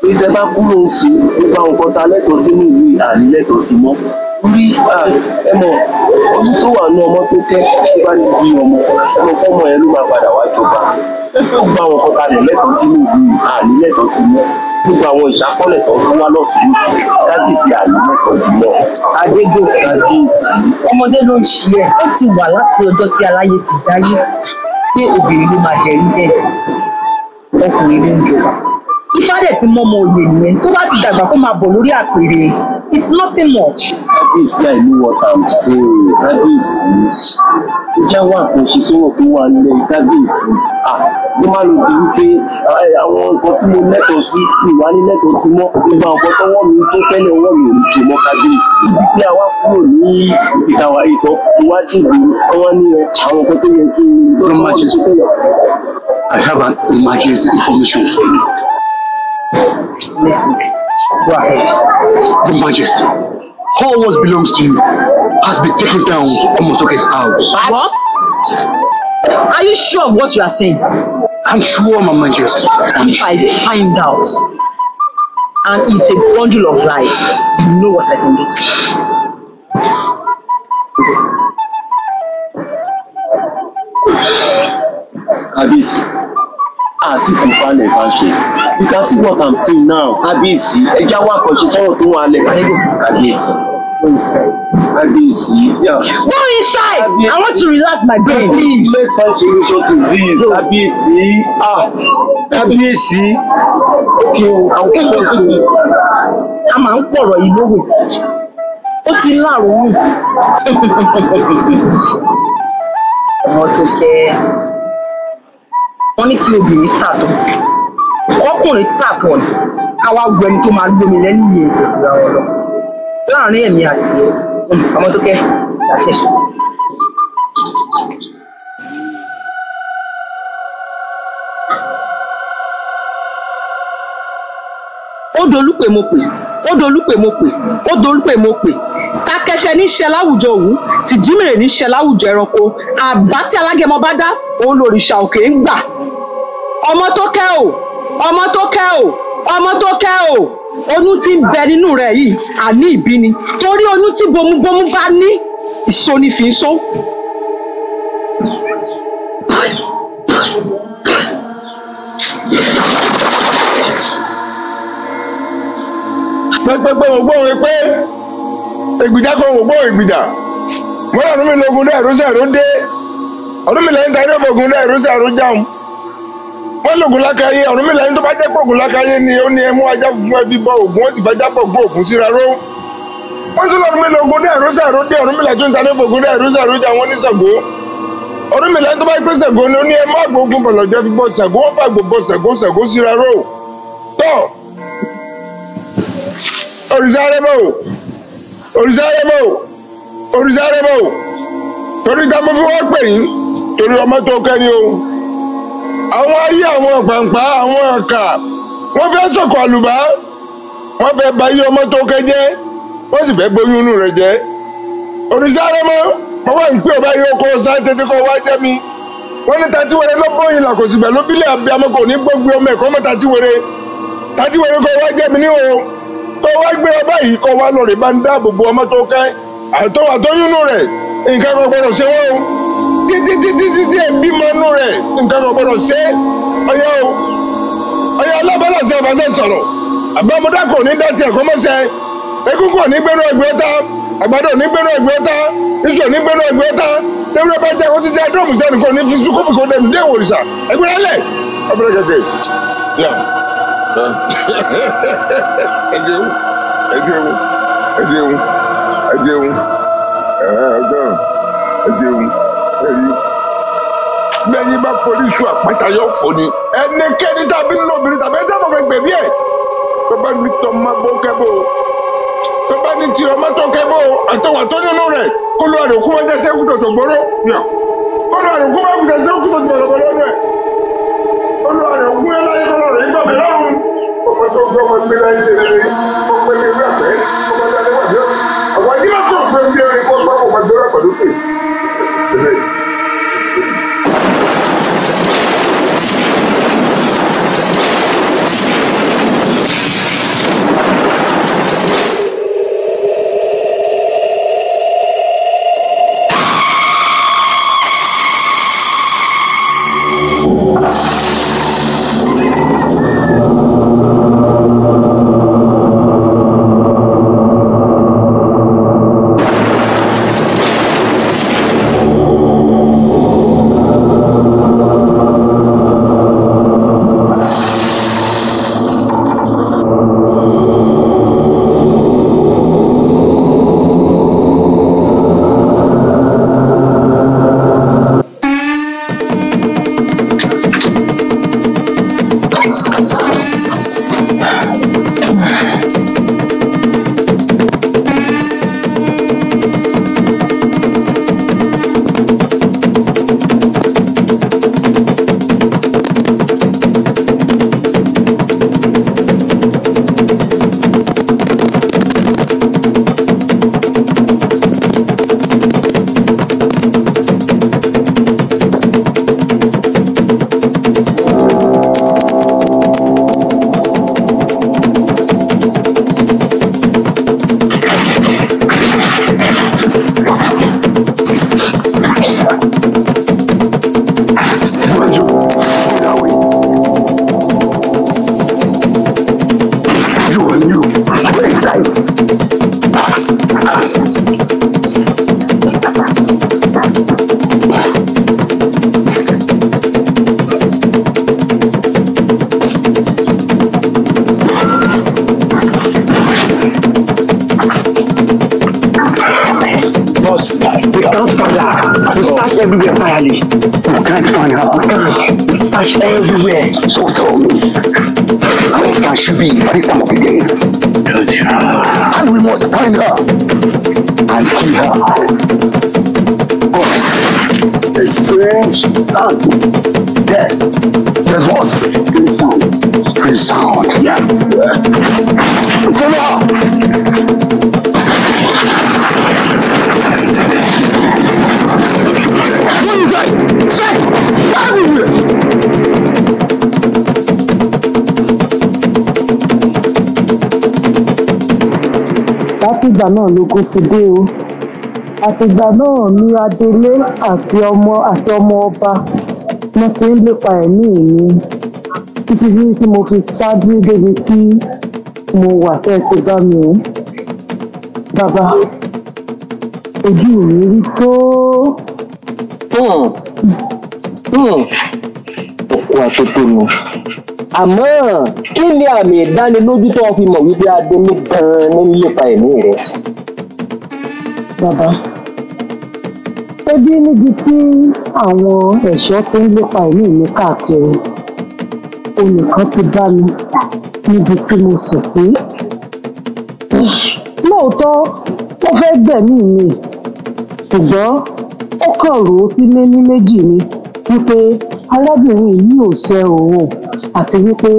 Pé tẹ bá kúrò ń sí gbogbo àwọn nǹkan ta lẹ́tọ̀ọ́ sínú ìlú yìí àní lẹ́tọ̀ọ́ sí mọ́. Orí ẹ mọ̀ ọdún tó wà ní ọmọ tó kẹ́ bá ti bí ọmọ ọmọ fọ́mọ yẹn ló máa padà wá jọba. Gbogbo àwọn nǹkan ta lẹ́tọ̀ọ́ sínú ìlú yìí àní lẹ́tọ̀ọ́ sí mọ́ gbogbo àwọn ìṣàkọọ́lẹ̀ tó ń wá lọ́tún lọ́sí kábíyèsí àní lẹ́tọ̀ọ́ sí mọ́ Adégòkè, kábíyèsí. Ọmọdé ló ń ṣe ẹ̀. Ó ti wà láti ọjọ́ tí aláyé ti dáyé pé obìnrin ló máa jẹ oúnjẹ ọkùnrin ló ń jọba ifá dẹ̀ ti mọ́ ọmọ òye nìyẹn tó bá ti dàgbà kó máa bọ̀ lórí àpèrè it's nothing much. kábíyèsí àìní wọta ṣe kábíyèsí ó jẹ́ wà kan ṣe sọ̀rọ̀ tó wà nílẹ̀ kábíyèsí ló má lò di wípé àwọn nǹkan tí mo lẹ́tọ̀ọ́ sí ìwà ní lẹ́tọ̀ọ́ sí mọ́ gbogbo àwọn nǹkan tọ́wọ́ mi tó tẹ́lẹ̀ ọwọ́ mi ò ní jẹ mọ́ kábíyèsí ibi pé àwa kúrò ní ìtàwá ìtọ́ iwájú ìgboro ọwọ́ ní ẹ àwọn nǹkan tó yẹ kí n tọ́wọ́ mi tó tẹ́lẹ̀. I have an emergency information for you. Listen, go ahead. Your Majesty, all what belongs to you has been taken down to Omotoke's house. What? Are you sure of what you are saying? I'm sure, my Majesty. I'm If sure. I find out and it's a bundle of lies, you know what I can do. kábíyèsí àti bá ṣe. You can see what i'm seeing now. Kábíyèsí ẹjẹ́ àwọn àkànṣe sọ̀rọ̀ tó wà lẹ̀ kábíyèsí. Kábíyèsí yeah. Go inside! I want to relax my brain. please let's find solution to this. Kábíyèsí ah. Kábíyèsí. Okay o àwọn kẹ́kọ̀ọ́ sí i. a máa ń pọ̀rọ̀ yìí lówè ó ti láàrúnú ọmọ tó kẹ́ wọ́n ní kí obìnrin tàtọ̀ ọkùnrin tàtọ̀ ni. Káwá gbọ́ ẹni tó máa gbómi lẹ́nu iye ìtura wọn lọ. Láàrin ẹ̀mí àti ọmọ tó kẹ́ láṣẹṣẹ. ó dolúpè mo pè ó dolúpè mo pè ó dolúpè mo pè takẹsẹ níṣẹ láwùjọ òwú tìjímèrè níṣẹ láwùjọ ẹranko àbá tí alágẹmọ bá dá òun lòrìṣà òkè ń gbà. Ọmọ tó kẹ́ ò ọmọ tó kẹ́ ò ọmọ tó kẹ́ ò oyún tí ń bẹ nínú rẹ̀ yìí àní ìbí ni. Torí oyún tí bomubomu bá ní ìso ni fi ń so. pẹpẹpẹ wọn gbóhùn pé ìgbìjà kan wọn gbóhùn ìgbìjà wọn lọ ọdún mi lógun dẹ ẹrú sí ẹrú dé ọdún mi lẹ́yìn ọgbọgùn dẹ ẹrú sí ẹrú jáun wọn lògùn lákàáyé ọdún mi lẹ́yìn tó bá jẹ pé ògùn lákàáyé ni ó ní ẹmú ajá funfun ẹbí bọ ògùn ó sì bá jápọ gbó ògùn síra ró wọn tún lọ ọdún mi lógun dẹ ẹrú sí ẹrú dé ọdún mi lẹ́yìn dẹ ẹrú sí ẹrú jáun wọn ní Ṣàngó ọdún mi lẹ́yìn tó bá òrìṣà rẹmọ òrìṣà rẹmọ torí ká mo fi wọ́n pè yín torí ọmọ tó kẹ́ni o. Àwọn ayé àwọn pàǹpá àwọn ọ̀kà wọ́n fẹ́ sọ̀kọ̀ àlùbá wọ́n fẹ́ bà ayé ọmọ tó kẹ́ jẹ́ wọ́n sì fẹ́ bóyún inú rẹ̀ jẹ́. Rẹmọ mo wá ń pè ọba yìí ọkọ ọsán tètè kọ wá jẹ́ mi. Wọ́n ní tàtí wẹrẹ bílẹ̀ abiyamọ kò ní gbógbé ọmọ ẹ̀kọ́ mọ́ tàtí wẹrẹ tàtí wá jẹ́ mi ní o tó wá gbé ọba yìí kọ wá lọ rè bá ń dáàbò bo ọmọ tó kẹ́. Àtọ́ àtọ́yúnú rẹ̀ nǹkan kan gbọ́dọ̀ ṣe wọ́n o. Títí títí títí ẹbí mọ́nú rẹ̀ nǹkan kan gbọ́dọ̀ ṣe. Ọyọ o ọyọ alábàlà sí ọba ṣe sọ̀rọ̀. Àbámọ́dá kò ní dátì ẹ̀kọ́ mọ́ṣẹ́. Egungun kò ní gbénu ẹgbẹ́ ọ̀tá. Àgbàdo ò ní gbénu ẹgbẹ́ ọ̀tá. Iṣu ò ní gbénu ẹgbẹ́ ọ̀tá. Tẹ́wúrẹ́ bá jẹ́ kó ti jẹ́ dọ́ọ̀mù ní fi sukú fi kó dẹnu dé òrìṣà ẹgbẹ́ rẹ̀ ọbẹ̀rẹ̀ kẹ̀kẹ́. Yà [laughs] ẹ ṣeun ẹ ṣeun ẹ ṣeun ẹ ṣeun ọgọ́rùn ẹ ṣeun ẹ rí. Bẹ́ẹ̀ni bá forí iṣu àpáta yóò fò ní ẹnikẹ́ni tàbí nínú obìnrin tàbí ẹni tàbí gbẹ̀bí ẹ̀ tó bá ní tọ́ ọmọ bó kẹ́bó tó bá ní tí ọmọ tó kẹ́bó àtọwà tó nínú rẹ̀ kó lọ àrùn kú wájú ẹsẹ̀ kútó tó gbóró. Yàn kó lọ àrùn kú wájú ẹsẹ̀ kútó tó gbóró rẹ̀ kó lọ àrùn kú bàbá ọmọ tó gbé ọmọ gbé láyé trash náà lógún ti dé o. Àtìgbà náà ni adelé àti ọmọ àti ọmọ ọba. Wọn ti ń lépa ẹ̀mí mi. Títí tí mo fi ṣáájú débi tí mo wà tẹ́ ẹ ti bá mi o. Bàbá ojú mi rí tó. òkú atótónu àmọ́ kí ni àmì ìdánilójú tó fi mọ̀ wípé adémi gan-an ní lépa ẹ̀mí rẹ̀. Bàbá ẹbí níbi tí àwọn ẹ̀ṣọ́ ti ń lépa ẹ̀mí mi káàkiri olùkọ́ ti bá mi níbi tí mo sùn sí. lóòótọ́ wọ́n fẹ́ gbẹ̀mí mi ṣùgbọ́n ó kàn rò ó sí méní méjì ni wípé arábìnrin yìí ò ṣe òun àti wípé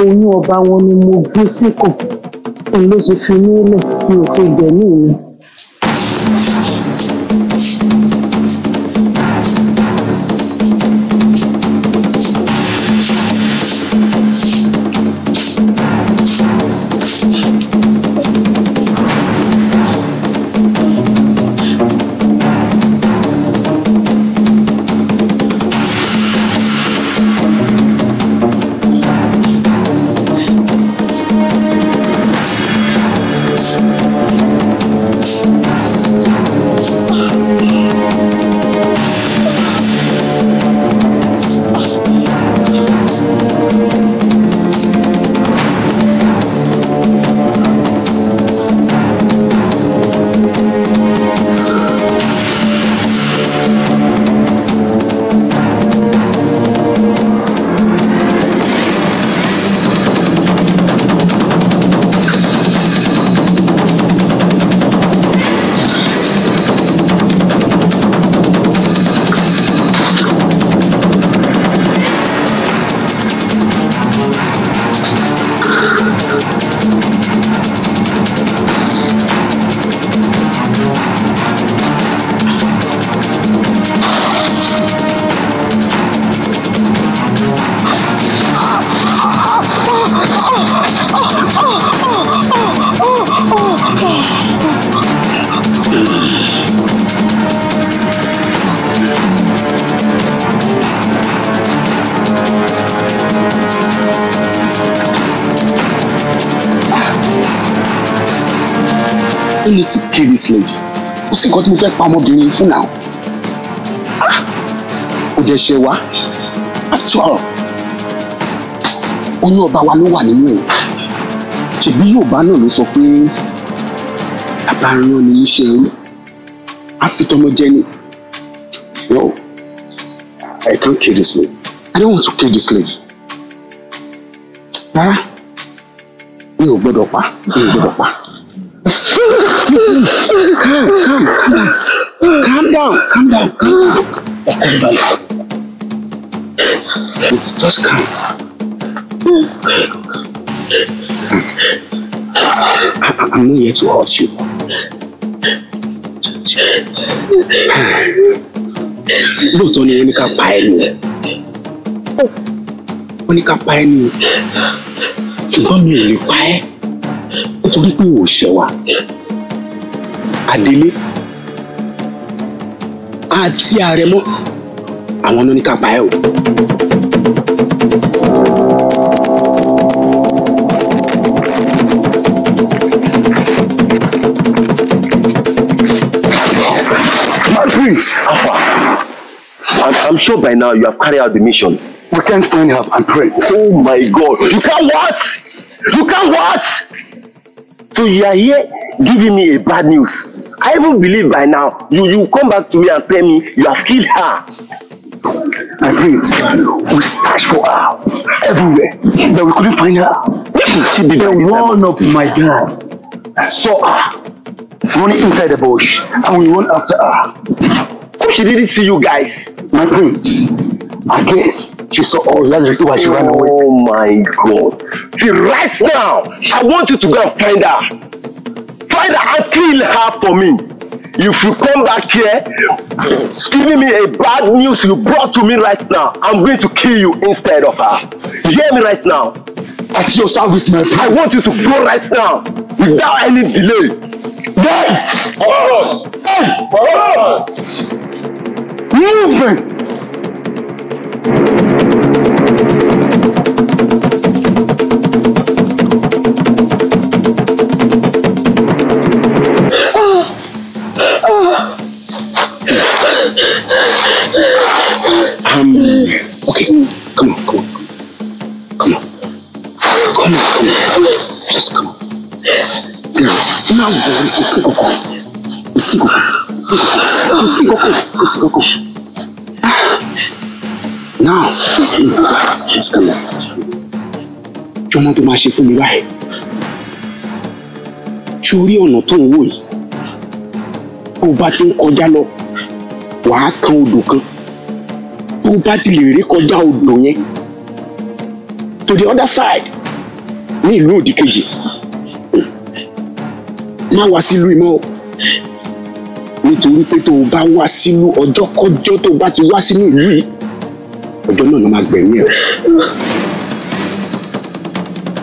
oyún ọba wọn ni mo gbé síkùn òun ló ṣe fi mí lẹ̀ mi ò fi gbẹ̀mí mi. Ọmọbìnrin fún náà. Ah! Kò dẹ̀ ṣe wá. After oyún ọba wa ló wà nínú ẹ̀. Ṣèbí Yorùbá náà ló sọ pé àbáràn ni ṣe ẹrú. A fi tọmọ jẹ ni. I can't kill this lady. I don't want to kill this lady. Rárá, mi ò gbọ́dọ̀ pa, mi ò gbọ́dọ̀ pa. calm, calm, calm down, calm down, calm down. It's just calm. I, I'm not here to hurt you. Lóòótọ́ ni wọ́n ní ká pa ẹnu. Wọ́n ní ká pa ẹnu. Ṣùgbọ́n mi ò lè pa ẹ́ nítorí pé ò ṣẹ̀ wá. Adélé àti àrẹ̀mọ àwọn náà ní ká pa ẹ́ o. My prince, Alpha. I'm, I'm sure by now you have carried out the mission. We can't find her and pray. Oh my God! You can't what? You can't what? So you are here giving me a bad news. I even believe by now you you come back to me and tell me you have killed her. My friends, we searched for her everywhere, but we couldn't find her. She be then one of my guys saw her running inside the bush, and we went after her. Hope she didn't see you guys, my friends. I guess she saw all Lazarus while she ran away. Oh my God. See, right now, I want you to go and find her. Find and kill her for me. If you come back here, giving me a bad news you brought to me right now, I'm going to kill you instead of her. You hear me right now? At your service, my friend. I want you to go right now without any delay. Then, Forward! movement. Okay, come on, come on. Come on. Come on, come on. Just come on. Now, now, boy, it's go go. It's go go. It's go go. It's go go. Now, just come on. Jọmọ tó máa ṣe fún mi báyìí. Sórí ọ̀nà tó ń wò yìí. Bó o bá ti ń kọjá lọ, wàá kan odò kan tó bá ti lè rí kọjá odò yẹn to the other side ní ìlú òdì kejì má wá sílùú ìmọ̀ o. Nítorí pé tó o bá wá sílùú ọjọ́ kọjọ́ tó o bá ti wá sínú ìlú yìí ọjọ́ náà ló máa gbẹ̀mí ẹ̀.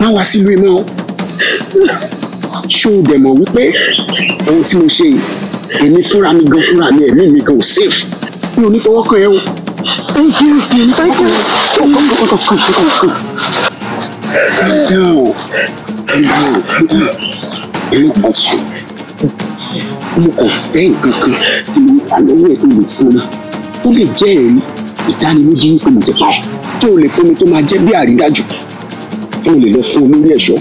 Má wá sílùú ìmọ̀ o. Ṣé o dẹ̀ mọ̀ wípé ohun tí mo ṣe yìí èmi fúnra mi gan fúnra mi ẹ̀mí mi gan ò safe? Mi ò ní fọwọ́ kàn ẹ́ o. Thank you, thank you. Calm down, calm down. Èmi kò ṣe. Mo kò fẹ́ nǹkan kan tí mo fà lọ́wọ́ ẹ̀ tó lè fún mi. Tó lè jẹ́ ẹ̀rí ìdánilójú wípé mo ti pa ẹ̀. Tó o lè fún mi tó máa jẹ́ bí àrídájú. Tí mo lè lọ fún olórí ẹ̀ṣọ́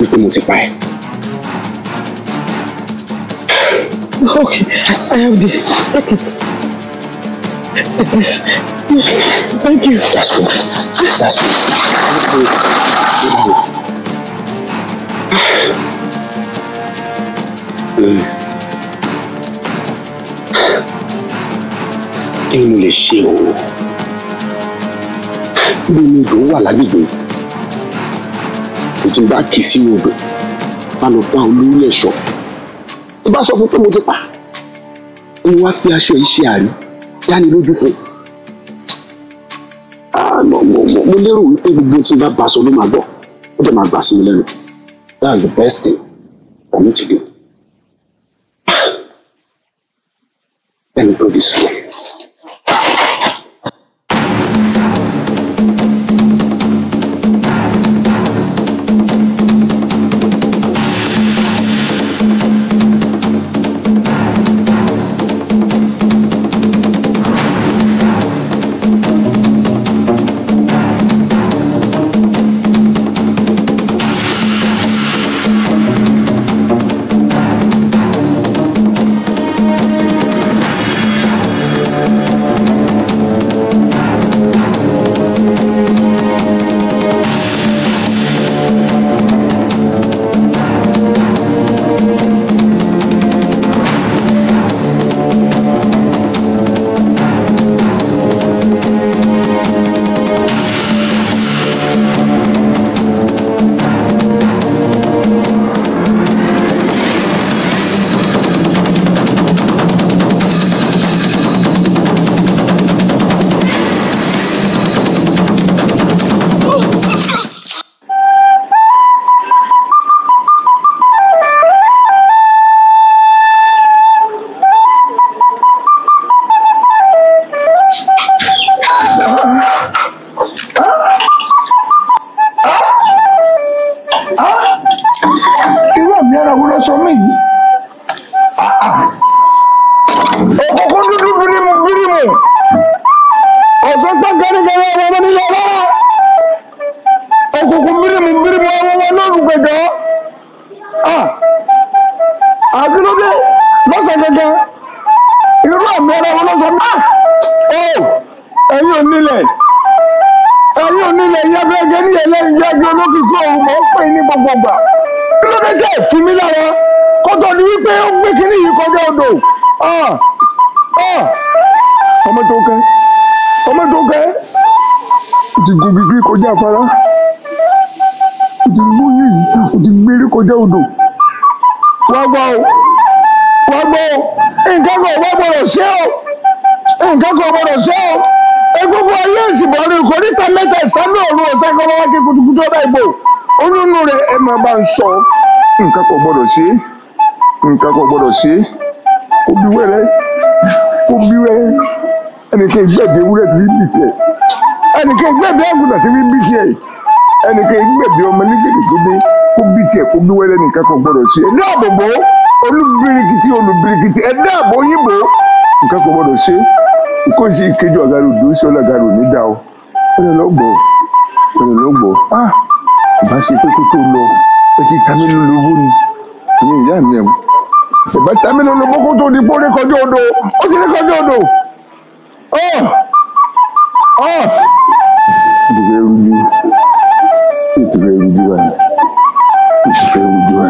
wípé mo ti pa ẹ̀. Okay, I have this. This. Thank you. That's good. That's good. Mm. Kí ni mo lè ṣe o? Mi odò wà lágbègbè, tí bá kì í sínú odò, bá lọ bá olórí ẹ̀ṣọ́. Tó bá sọ fún pé mo ti pa, mo wá fi aṣọ yìí ṣe àrí, dánilójú fún un mo lérò wípé gbogbo tí n bá bá ló máa gbọ́. Ó dẹ̀ máa gbà sí mi lẹ́nu. That's the best thing for me to do. Let me ẹ̀yin onílẹ̀ yẹn fẹ́ gẹ́ ní ẹlẹ́yin yájú olókìkí òun mọ̀ ń pè ní gbogbo gbà kí ló dé jẹ́ ìfún mi lára? Kó tó di wípé ó gbé kínní yìí kọjá odò. Ọmọ tó kẹ́ ọmọ tó kẹ́. Ti gun bíbí kọjá afárá. Ti gbó yìí ti gbérí kọjá odò. Wá gbọ́ o wá gbọ́ o. Nǹkan kan ò bá gbọ́dọ̀ ṣe o. Nǹkan kan ò gbọ́dọ̀ ṣe o egungun ayé ìsìnbọn ní ìkórìtà mẹ́ta ìsánú ọ̀run ọ̀sán kan wá kí kutukutu ọba ìgbò. Onínú rẹ ẹ máa bá ń sọ nǹkan kan ò gbọ́dọ̀ ṣe nǹkan kan ò gbọ́dọ̀ ṣe kó bí wẹ́rẹ́ kó bí wẹ́rẹ́. Ẹnìkan ìgbẹ́bí ewúrẹ́ ti fi bí tiẹ̀. Ẹnìkan ìgbẹ́bí àgùntàn ti fi bí tiẹ̀. Ẹnìkan ìgbẹ́bí ọmọ nígbèdégbèdé kó bí tiẹ̀ kó bí wẹ́rẹ́ nìkan kan ò gbọ́dọ̀ ṣe ẹ dáàbò bò olúbirikiti olúbirikiti ẹ dáàbò yín bò nǹkan kan ò gbọ́dọ̀ ṣe kó sì kéjọ ọ̀gáru dùn sí ọ̀làgàrò ní dá o. Ẹni lọ́gbọ̀ ẹni lọ́gbọ̀ ah ìbá ṣe pé kó tó lọ ẹ ti ta mí lólobó ni. Ìyẹn ìyá mi ẹ̀ ìbá ta mí lólobó kó tó di pé ó rí kọjá odò. Ó ti rí kọjá odò. Ọ́ ọ́. Ìdìbò ẹrú ni ìdìbò ẹrú ni wà ní ìdìbò ẹrú ni ní.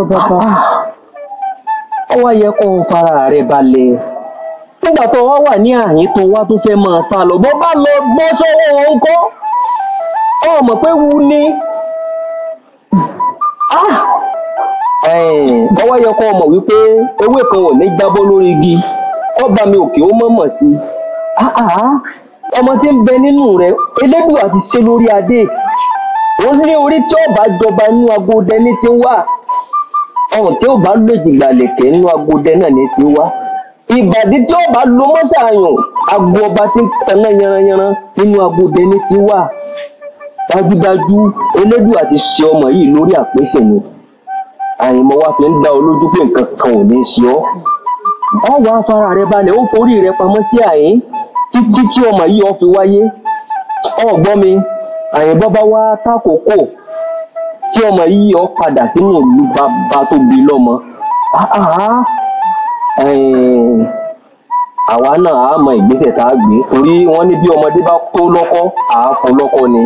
Ìlọ bàbá. Ó wá yẹ kó o fara rẹ balẹ̀. Nígbà tó wá wà ní àyín tó wá tó fẹ́ máa sá lọ bó bá lọ bọ́ sọ́wọ́ wọn kọ́ ọ mọ̀ pé wu ni. Ó wá yẹ kó o mọ̀ wípé ewé kan ò ní jábọ́ lórí igi ọba mi òkè ó mọ̀mọ̀ sí i. Ọmọ tí ń bẹ nínú rẹ elédùà ti ṣe lórí adé. Wọn ní orí tí ọba jọba nínú agbódẹ ní ti wá ọrùn tí ọba lò ìjìgbà lẹ̀kẹ̀ nínú agbódẹ náà ní ti wá. Ìbàdí tí ọba lo mọ́ṣáàyàn agbo ọba tí ń tanná yanranyanran nínú agbódẹ ní ti wá. Dájúdájú elédùà ti ṣe ọmọ yìí lórí àpèsè ni. Àyìnbó wa fi ń dá ọ lójú pé nǹkan kan ò ní ṣe ọ. Wà fara rẹ balẹ̀ ó forí rẹ pamọ́ sí àyín títí tí ọmọ yìí ọ fi wáyé. Ọ gbọ́ mi àyìnbó bá wá tákòókò tí ọmọ yìí ọ padà sínú ìlú bàbá tó bí lọ́mọ. Àwa náà á mọ ìgbésẹ̀ tá a gbé torí wọ́n ní bí ọmọdé bá tó lọ́kọ́ àá fún lọ́kọ́ ni.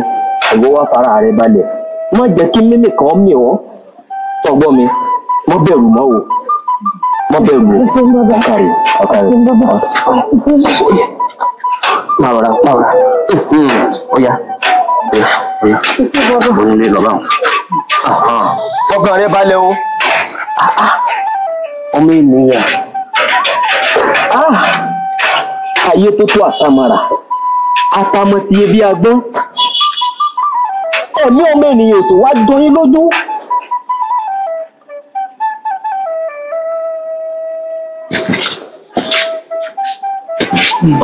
Ìwọ wá fara rẹ balẹ̀. Má jẹ́ kí mímì kan mì ọ́. Tọgbọ́n mi mọ́ bẹ̀rù mọ́ o. Mọ́ bẹ̀rù o. Ọkàrí ọkàrí máa rọra máa rọra ọ̀ya òun lè lọ báwọn. fọkàn rẹ balẹ̀ o. Ọmọ ènìyàn. Ayé tó tó àtàmàrà. Àtàmọ̀ tìye bí agbọ́n. Ẹ̀mí ọmọ ènìyàn sì wá doyín lójú.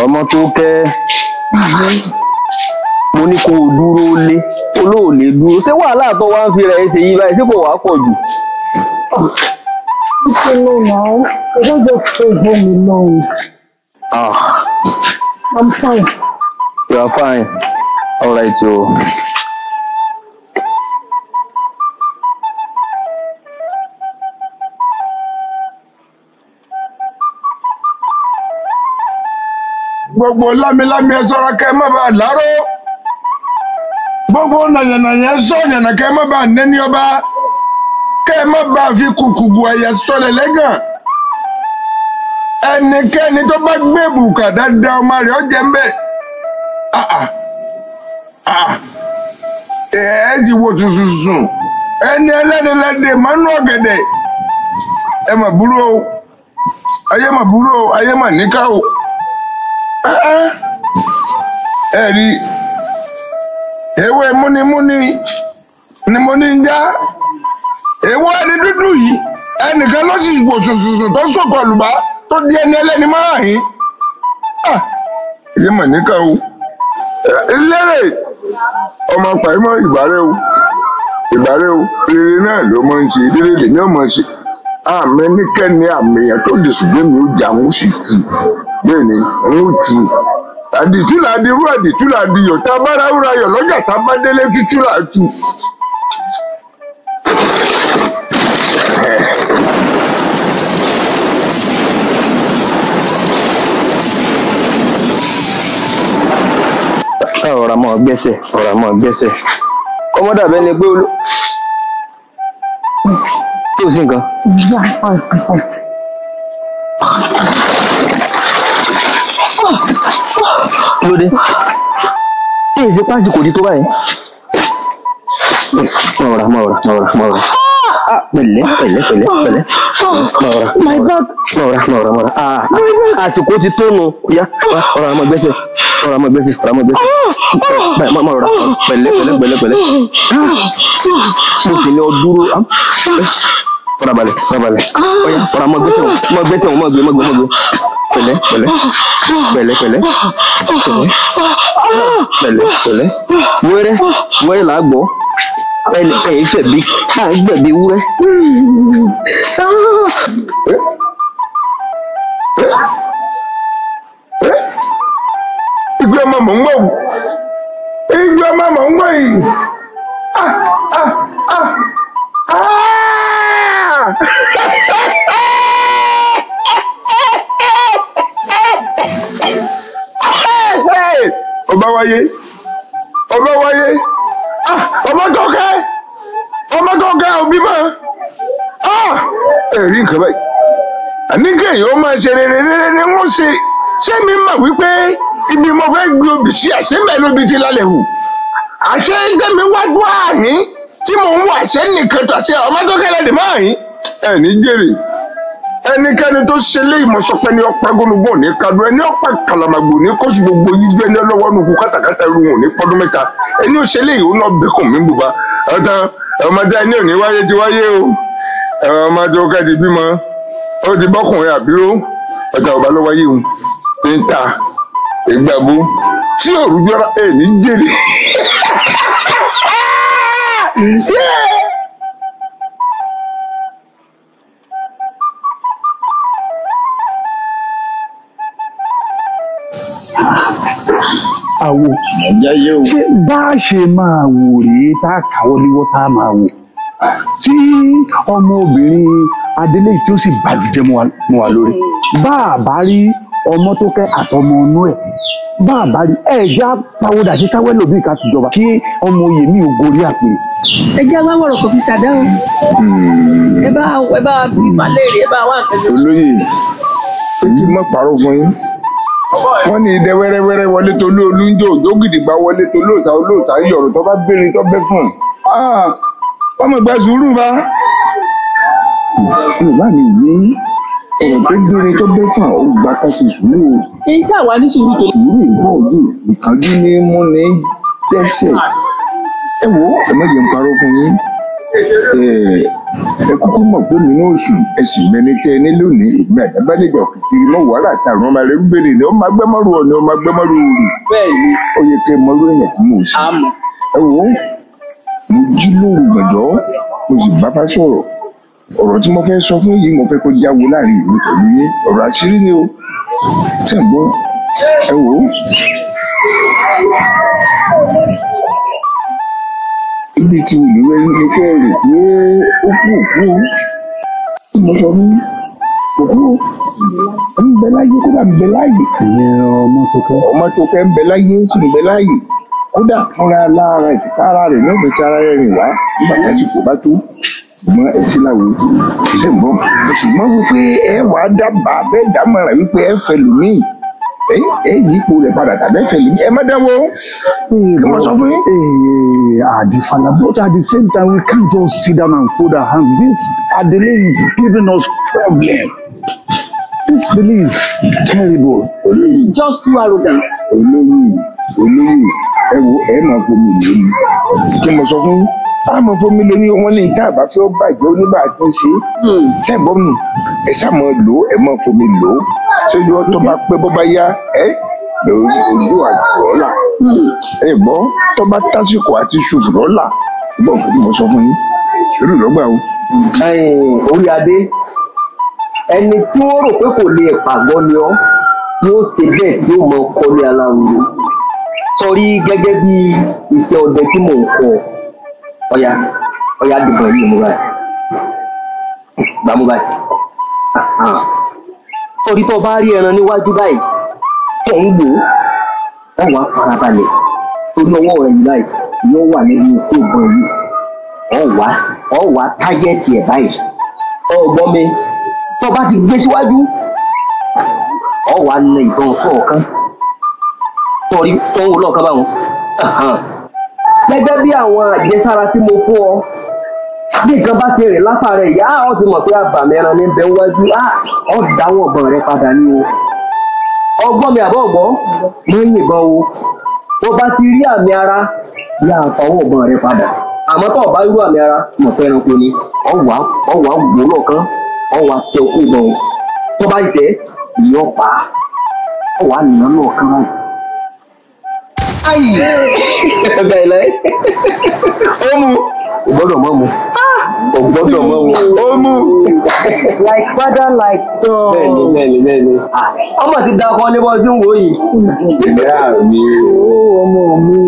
ọmọ tó kẹ́ mo ní kó o dúró lé olóòlè dúró ṣé wàhálà tó wá ń fi rẹ̀ ṣe yí báyìí ṣé kò wá pọ̀ jù. Ṣé ló náà? I don't just stay home alone. Ah, I'm fine. you are fine. All right, so. gbogbo lámilámi ẹ ṣọ́ra kẹ́ má bàa láró gbogbo nàyànàyà ẹ sọ yànnà kẹ́ ẹ má bàa nẹni ọba kẹ́ ẹ má bàa fi kùkùkù ẹyẹ sọlẹ̀ lẹ́gàn ẹnikẹ́ni tó bá gbé bùkà dáadáa ọmọ rẹ̀ ọjẹ ń bẹ ẹ ti wo tuntun ẹni ẹlẹ́ni lẹ́dẹ̀ mọ́nú ọ̀gẹ̀dẹ̀ ẹ mà burú o. Ayé mà burú o ayé mà níkà o. Ẹ rí ewé múnimúni ni mo ní ń já. Èwo ẹni dúdú yìí ẹnìkan ló sì wò sùnsùnsùn tó sọkọ àlùbá tó di ẹni ẹlẹ́ni máa yín ayé mà níkà o. Lérè ọmọ pàímọ́ ìbárẹ́ o. Ìbárẹ́ o rere náà ló mọ̀ ń ṣe rere lèmi ò mọ̀ ṣe. Àmì níkẹ́ni àmì èèyàn tó lè ṣùgbọ́n mi ò jà ń sì tù. Bẹ́ẹ̀ ni ń tù àdìtú là di irú àdìtú là di yọ̀ tá a bá ráúra yọ̀ lọ́jà tá a bá délé tútù là tù. ọ̀rọ̀ àmọ́ gbẹ́sẹ̀ ọ̀rọ̀ àmọ́ gbẹ́sẹ̀ kọ́mọ́dà bẹ́ẹ̀ ni pé olú tó sí nǹkan. Kí ló dé tí èsì pàǹtí kò di tó báyìí. mọ̀ọ́ra mọ̀ọ́ra mọ̀ọ́ra mọ̀ọ́ra pẹ̀lẹ́ pẹ̀lẹ́ pẹ̀lẹ́ pẹ̀lẹ́. Mọ̀ọ́ra mọ̀ọ́ra mọ̀ọ́ra mọ̀ọ́ra ah! Àsìkò ti tó nu. Ya ọ̀rọ̀ àmọ́ gbẹ́sẹ̀. Ọ̀rọ̀ àmọ́ gbẹ́sẹ̀ ọ̀rọ̀ àmọ́ gbẹ́sẹ̀. Mọ̀ọ́ra pẹ̀lẹ́ pẹ̀lẹ́ pẹ̀lẹ́ pẹ̀lẹ́. Mo sì ní ọ dúró ọ̀rọ̀ balẹ̀ ọ̀rọ̀ balẹ̀. Ọ̀ya ọ̀rọ̀ àmọ́ gbẹ́sẹ̀ wọn mọ̀ gbẹ́sẹ̀ wọn mọ̀ gbé mọ̀ gbé mọ̀ gbé. Pẹ̀lẹ́ pẹ̀lẹ́. Pẹ̀lẹ́ pẹ̀lẹ́. Pẹ̀lẹ́. Pẹ̀lẹ́ wẹ́rẹ́ wẹ́rẹ́ là á gbọ́. Ẹni ẹ̀yin fẹ̀bi à ń gbẹ̀bi wúrẹ́. igbe ọmọ mọ̀ ń wù. Igbe ọmọ mọ̀ ń yìí. Ah, ah, ah, ah! Ọba wáyé ọba wáyé Ah, ọmọ kọkẹ ọmọ kọkẹ òbí mọ ẹrí nǹkan báyìí. Àníkẹ́ yìí ó máa ṣe rere rere ni wọ́n ṣe. Ṣé mi mà wípé ibi mo fẹ́ gbé obì sí àṣẹ bẹ́ẹ̀ lóbi ti lálẹ́ hù àṣẹ gbẹ̀mí wájú àhín tí mò ń wọ àṣẹ nìkan tó àṣẹ ọmọ kọkẹ lẹ́dẹ̀ máa hín ẹ̀ ní jèrè. Ẹnikẹ́ni tó ṣe lé ìmọ̀sọ̀pẹ́ ní ọ̀pá gbólógbò ní kadu ẹni ọ̀pá kàlàmàgbò ní kóṣù gbogbo yíjú ẹni ọlọ́wọ́ nùkú kátàkátà irú wọn ní pọ́dún mẹ́ta. Ẹni ó ṣe lé ìhó náà bẹ́kùn mí bùbá. Ọ̀tàn ọmọdé ẹni ò ní wáyé ti wáyé o. Ọmọdé ọkọ ti bímọ. Ó ti bọ́kùnrin àbíró ọ̀tà ọba ló wáyé o. Ti ń ta ìgbàgbó. Tí òrùjọ́ra ẹ̀ ní jèrè. [laughs] Àwo ṣé bá a ṣe máa wò rèé tá a kàwọ́ léwọ́ tá a máa wò? Tí ọmọbìnrin adélé tí ó sì bàlùjẹ́ mọ́ wa- lórí. Bá a bá rí ọmọ tó kẹ́ àtọmọ ọnú ẹ̀ bá a bá rí ẹ̀já pàwọ́dà sí káwẹ́ lòbí ìka tìjọba kí ọmọ oyè mi ò gorí àpèrè. ẹ jẹ́ wá wọ̀rọ̀ kò fi ṣàdá o. Ẹ bá ẹ bá bí falẹ́rì ẹ bá wà nǹkan olóyè èyí mọ̀ pàrọ̀ fún yín wọ́n ní idẹ wẹ́rẹ́wẹ́rẹ́ wọlé tó lé olúńjọ òjò gidigba wọlé tó lóòsà olóòsà yọ̀rọ̀ tó bá béèrè tó bẹ́ fún un wọ́n mọ̀ gba sùúrù bá. yorùbá mi yé ọ̀rọ̀ tó béèrè tó bẹ́ fún ó gba kásì sùúrù o. èyí tí àwa ní sùúrù tó. sùúrù ìbọn òjò ìkánjú ní mú ní dẹ́sẹ̀ ẹ wo ẹ má jẹ́ ń parọ́ fún yín ẹ ẹ kúkú mọ̀ pé nínú oṣù ẹ̀sìn mẹ́ni tẹ́ ẹ ní lónìí. Ìgbà àdábálẹ̀jà kìtìrì mọ́ wàhálà tààrùn ọmọ rẹ̀ ń gbèrè ni. Ó máa gbẹ́mọ́rù ọ̀nà ó máa gbẹ́mọ́rù òrù bẹ́ẹ̀ni. Ó yẹ kẹ́ ẹ mọ́rú èèyàn tí mò ń ṣe ẹ ó mo jí lóru gbẹ̀dọ́ mo sì bá fá sọ̀rọ̀. Ọ̀rọ̀ tí mo fẹ́ sọ fún yìí mo fẹ́ kó jáwó láàárín ìlú pẹ̀lú yín. Ọ̀rọ̀ àṣírí ni o. Tí ẹ gbọ́ ẹ wò ó ibi tí olùwẹ́ ní ẹ rò pé ó kú òkú tí mo sọ fún òkú ń bẹ láyé kódà ń bẹ ìyẹn ọmọ tó kẹ́. ọmọ tó kẹ́ ń bẹ láyé sì ń bẹ láàyè kódà fúnra lára ìtìká ara rẹ̀ náà fẹsẹ̀ ara rẹ̀ rìn wá. Nígbà tásìkò bá tó ṣùgbọ́n ẹ sí làwọ̀ ṣe ń bọ̀ ṣùgbọ́n wípé ẹ wàá dábàá bẹ́ẹ̀ dámọ̀ràn wípé ẹ fẹ́ lòmíì ẹ yí ipò rẹ̀ padà tàbí ẹ fẹ̀lẹ́ ẹ má dáwọ́ kí wọ́n sọ fún yín. Hey, Adifala, but at the same time, we can't just sit down and fold our hands. This Adele is giving us problem. This delay is terrible. She is just too arrogant. olóyè olóyè ẹ wo ẹ máa fomi lórí kí mo sọ fún yín a máa fomi lórí wọn ní tá a bá fẹ́ bàjẹ́ oníbà ń ṣe. Sẹ́gbọ́n mi? Ẹ ṣáà máa lò ó ẹ máa fomi lò ó. Sójú ọ tó bá pẹ́ bó bá yá ẹ lórí ojú àti ọ̀la ẹ gbọ́ tó bá tásìkò àti ṣùfù lọ́la gbọ́ kí mo sọ fún yín. Sùúrù lọ́gbà o. orí adé ẹni tí wọ́n rò pé kò lè pàgọ́ ni ọ́ ó ṣe bẹ́ẹ̀ tí ó mọ kọ́lé aláwo. Sọrí gẹ́gẹ́ bí iṣẹ́ ọdẹ tí mò ń kọ́ ọ̀ya ọ̀ya dìbò yìí mú báyìí. Gbà mú báyìí sọrí tó bá rí ẹran níwájú báyìí tó ń gbò ó wàá farabalẹ̀. Torí ọwọ́ rẹ̀ yìí báyìí yóò wà nínú ikú ìbọn yìí. Ọ̀ wá ọ̀ wá tájẹ́ẹ̀tì ẹ̀ báyìí. Ọgbọ́n mi. Tó bá ti gbé síwájú ọ wà na ìbọn fọọkan torí tó ń wo lọ́ọ̀kan báwọn gẹ́gẹ́ bí àwọn àjẹsára tí mo fún ọ bí nǹkan bá ti rìn lápá rẹ ìyá ọ ti mọ̀ pé àbàmì ẹran ní bẹ wájú ọ dáwọ́ ọ̀gbọ̀n rẹ padà ní o. Ọgbọ́n mi àbọ̀ ọ̀gbọ́n ló ń yìnbọn o. Tó bá ti rí àmì ara yà àtọwọ́ ọ̀gbọ̀n rẹ padà. Àmọ́ tó o bá àmì ara mọ̀ pé ẹranko ni ọ̀wà ọ̀wà wò lọ́ọ̀kan ọ̀wà tẹ okú ìbọn o tó bá jẹ́ ìyọ́ pa. Ọ̀wà nìyọ́ lọ́ọ̀kan báyìí. Ayi bẹ́ẹ̀ lẹ́ ó mu kò gbọ́dọ̀ mọ́ mu kò gbọ́dọ̀ mọ́ mu ó mu. like father like son. bẹ́ẹ̀ni bẹ́ẹ̀ni bẹ́ẹ̀ni ọmọ ti da ọkọ níbo ọdún wo yìí. ìyá mi. ọmọ mi.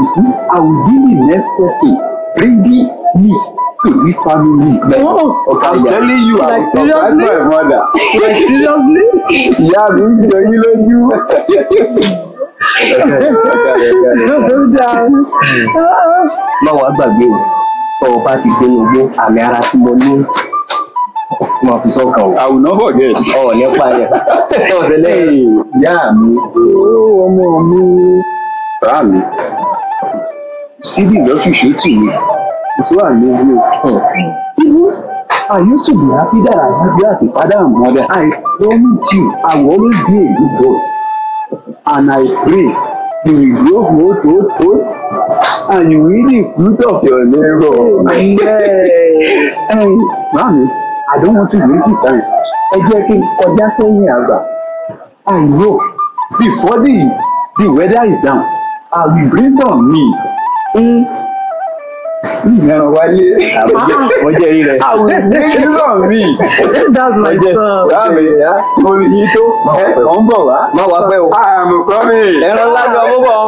You see, I will be the next person bringing meat to this family. Oh, okay, I'm yeah. telling you, I Like will surprise seriously? my mother. [laughs] like seriously. Ìyá mi ń jọ yín lójú. [laughs] má wàá gbàgbé o tó o bá ti gbénu gbó àmì ara tí mo ní mo fi sọ́kàn o. I will not forget. ọ̀ nípa yẹn. ọ̀sẹ̀ lẹ́yìn. Ìyá mi, ọmọ mi. bàbá mi, síbí lọ́fíìsì tì mí. Ìṣó àmì orí o. I used to be happy that I had a father and mother. I promise you, I will always be a good boy. And I pray you will grow old, old, old, and you will the fruit of your labor. Hey, Mami, I don't want to waste the time. Ẹ jẹ́ kí n kọjá sẹ́yìn àgbà. I know before the the weather is down, I will bring some meat. Mm. Ìyẹn wálé. Wọ́n jẹ́ rí rẹ̀. I will make you some meat. That's my son. Báàmì ìyá, mo yín tó. Ọ̀ ń bọ̀ wá. má wàá pẹ́ o. I'm coming. ẹran ńlá ni ọmọ bọ̀.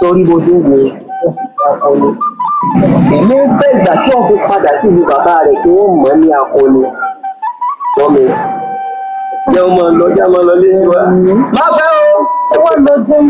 sórí bó ti ń wo ń bẹ́ ìgbà tí wọ́n fi padà sí ìlú bàbá rẹ̀ kí wọ́n mọ̀ ní akọni wọ́n mi jẹ́ ọmọ lọ́jà máa lọ lé wa. má fẹ́ o ẹ wọ́n lọ jẹun.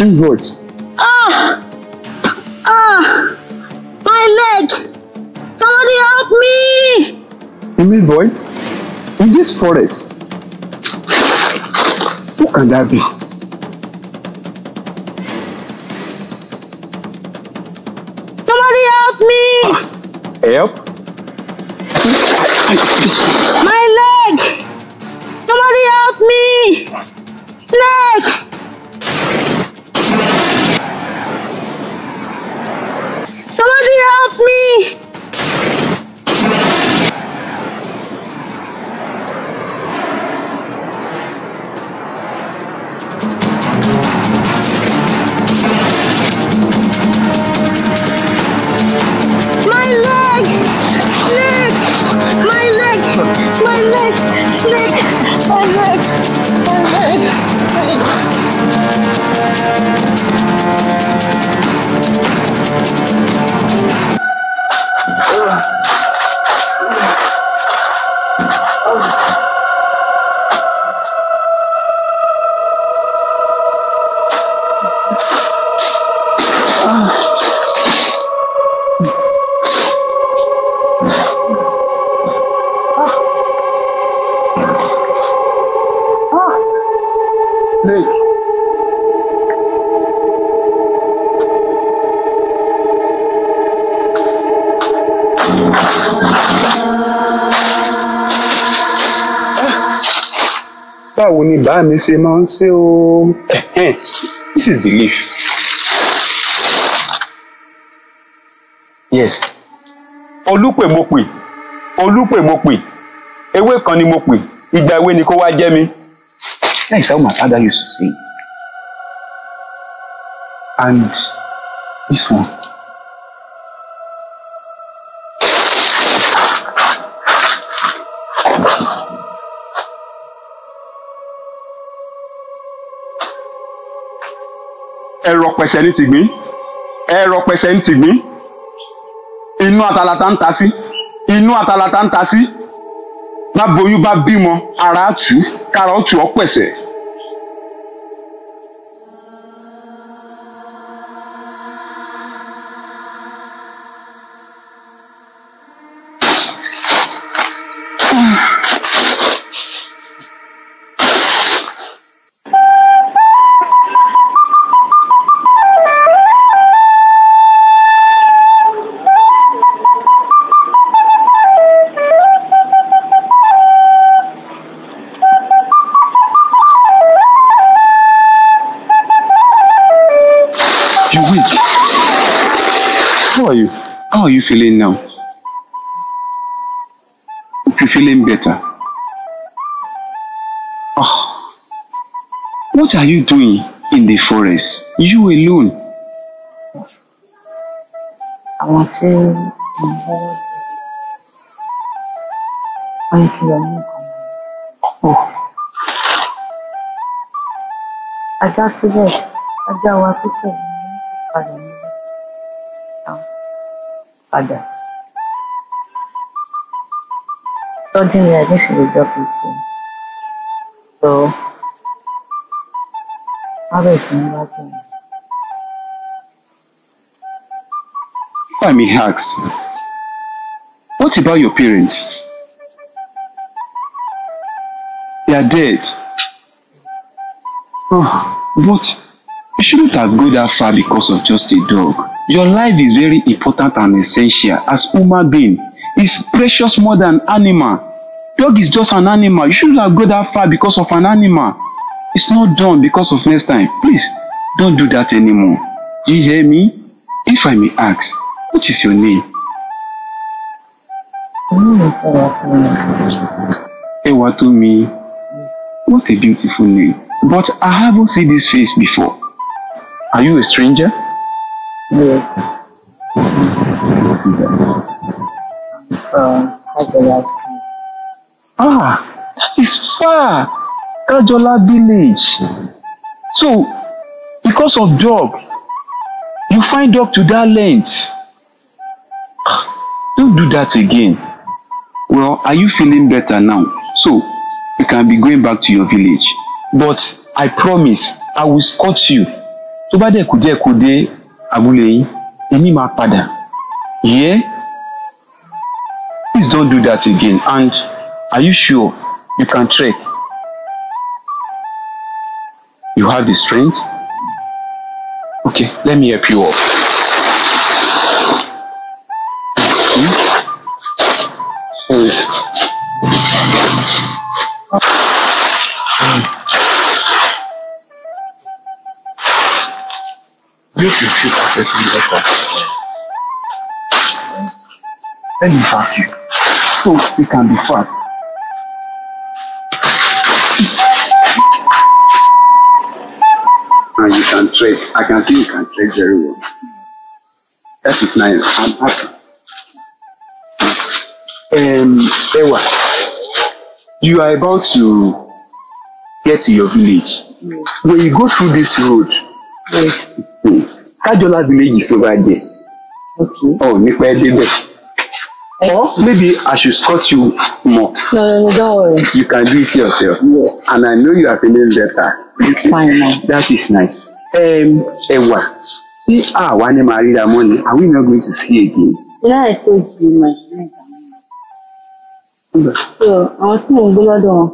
Strange voice. Ah! Ah! My leg! Somebody help me! Female voice? In this forest? Who can that be? Báwo ni bá mi ṣe máa ń ṣe o. This is the leaf yes. Olúpè mo pè olúpè mo pè ewé kan ni mo pè ìgbà ewé ni kó wá jẹ́ mi. That is how my father used to say it. And this one pẹ̀sẹ̀ ní tìgbín ẹ̀rọ pẹ̀sẹ̀ ní tìgbín inú atalata ń ta sí inú atalata ń ta sí má boyún bá bímọ ara tù kára ó tù ọ́ pẹ̀sẹ̀. Feeling now? Hope you're feeling better. Oh, what are you doing in the forest? You alone. àwọn tí wọ́n ń kìlọ̀ ní nǹkan. ajá síbẹ̀ ajá wa pípẹ́ ní padà yẹn ní sì lè jọ pèsè. So, ní wá sí mi. If I may ask, what about your parents? They are dead. Oh, but you shouldn't have gone that far because of just a dog. Your life is very important and essential as human being. It's precious more than animal. Dog is just an animal. You shouldn't have gone that far because of an animal. It's not done because of next time. Please, don't do that anymore. Do you hear me? If I may ask, what is your name? Ewatomi. What a beautiful name. But I haven't seen this face before. Are you a stranger? See that. From Kajola Street. Ah, that is far. Kajola village. So, because of dog, you find dog to that length. Don't do that again. Well, are you feeling better now? So, you can be going back to your village. But I promise, I will escort you. Tó bá dẹ̀ kó dé abúlé yín, èmi máa padà. Yeah? Please don't do that again. And are you sure you can trek? You have the strength? Okay, let me help you up. Feel perfectly better. Let me back you. So we can be fast. And you can trade. I can see you can trade very well. That is nice. I'm happy. Um, Ewa, you are about to get to your village. When you go through this road, hmm, Kajola village over there. Okay. Oh, nípa ẹ débẹ̀. Or maybe I should escort you more. No, no, no, don't worry. You can do it yourself. Yes. And I know you are feeling better. Fine now. That is nice. Um, Ewa, tí àwa ní máa ríra mọ́ ni are we not going to see again. Know I told you my friend. So mò ń gbé lọ́dọ̀ wọn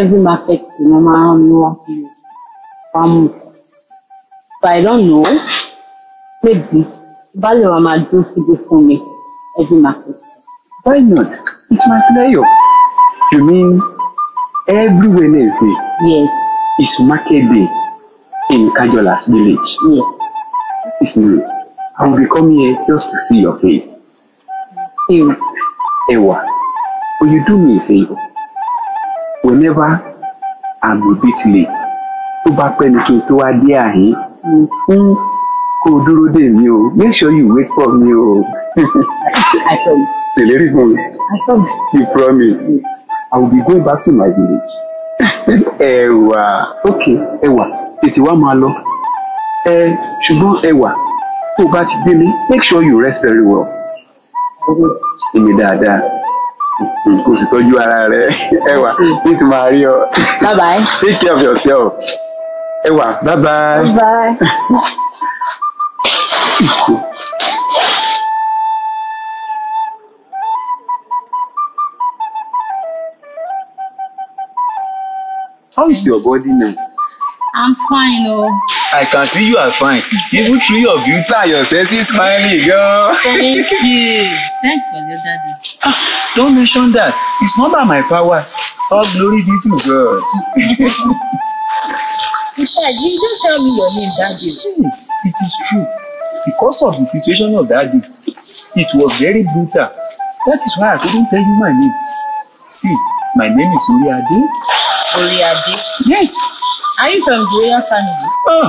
every market ń mú wọn kiri farm. But I don't know maybe báyọ̀ wa máa dúró síbi fún mi every market. why not it's my pleasure. you mean every wednesday. Yes. is market day in Kajola's village. Yes. It's nice. I will be coming here just to see your face. Ew. Ewa, will you do me a favor? Whenever I'm a bit late, tó bá pẹ́ ni kí n tó wá dé àhín, kó o dúró dè mí o. Make sure you wait for me o. [laughs] I promise. Ṣèlérí fún mi. I promise. You promise. I will be going back to my village. [laughs] Ẹ̀wà, okay, ẹ̀wà, tètè wá máa lọ. Ẹ ṣùgbọ́n ẹ̀wà, tó o bá ti délé, make sure you rest very well. Sinmi dáadáa. Kò sì tọ́jú ara rẹ̀. Ẹ̀wà, ti máa rí ọ. Bye bye. Take care of yourself. Ẹ̀wà, bye bye. Bye. [laughs] How is your body now? I'm fine oh. I can see you are fine. Even through your beauty and your sexy smiling, girl. Thank [laughs] you. Thanks for your daddy. Don't mention that. It's not by my power. All glory be to God. [laughs] Michelle, you don't tell me your name, daddy. Yes, it is true. Because of the situation of that day, it was very brutal. That is why I couldn't tell you my name. See, my name is Uriade. Oriade. Yes. Are you from the royal family? Ah,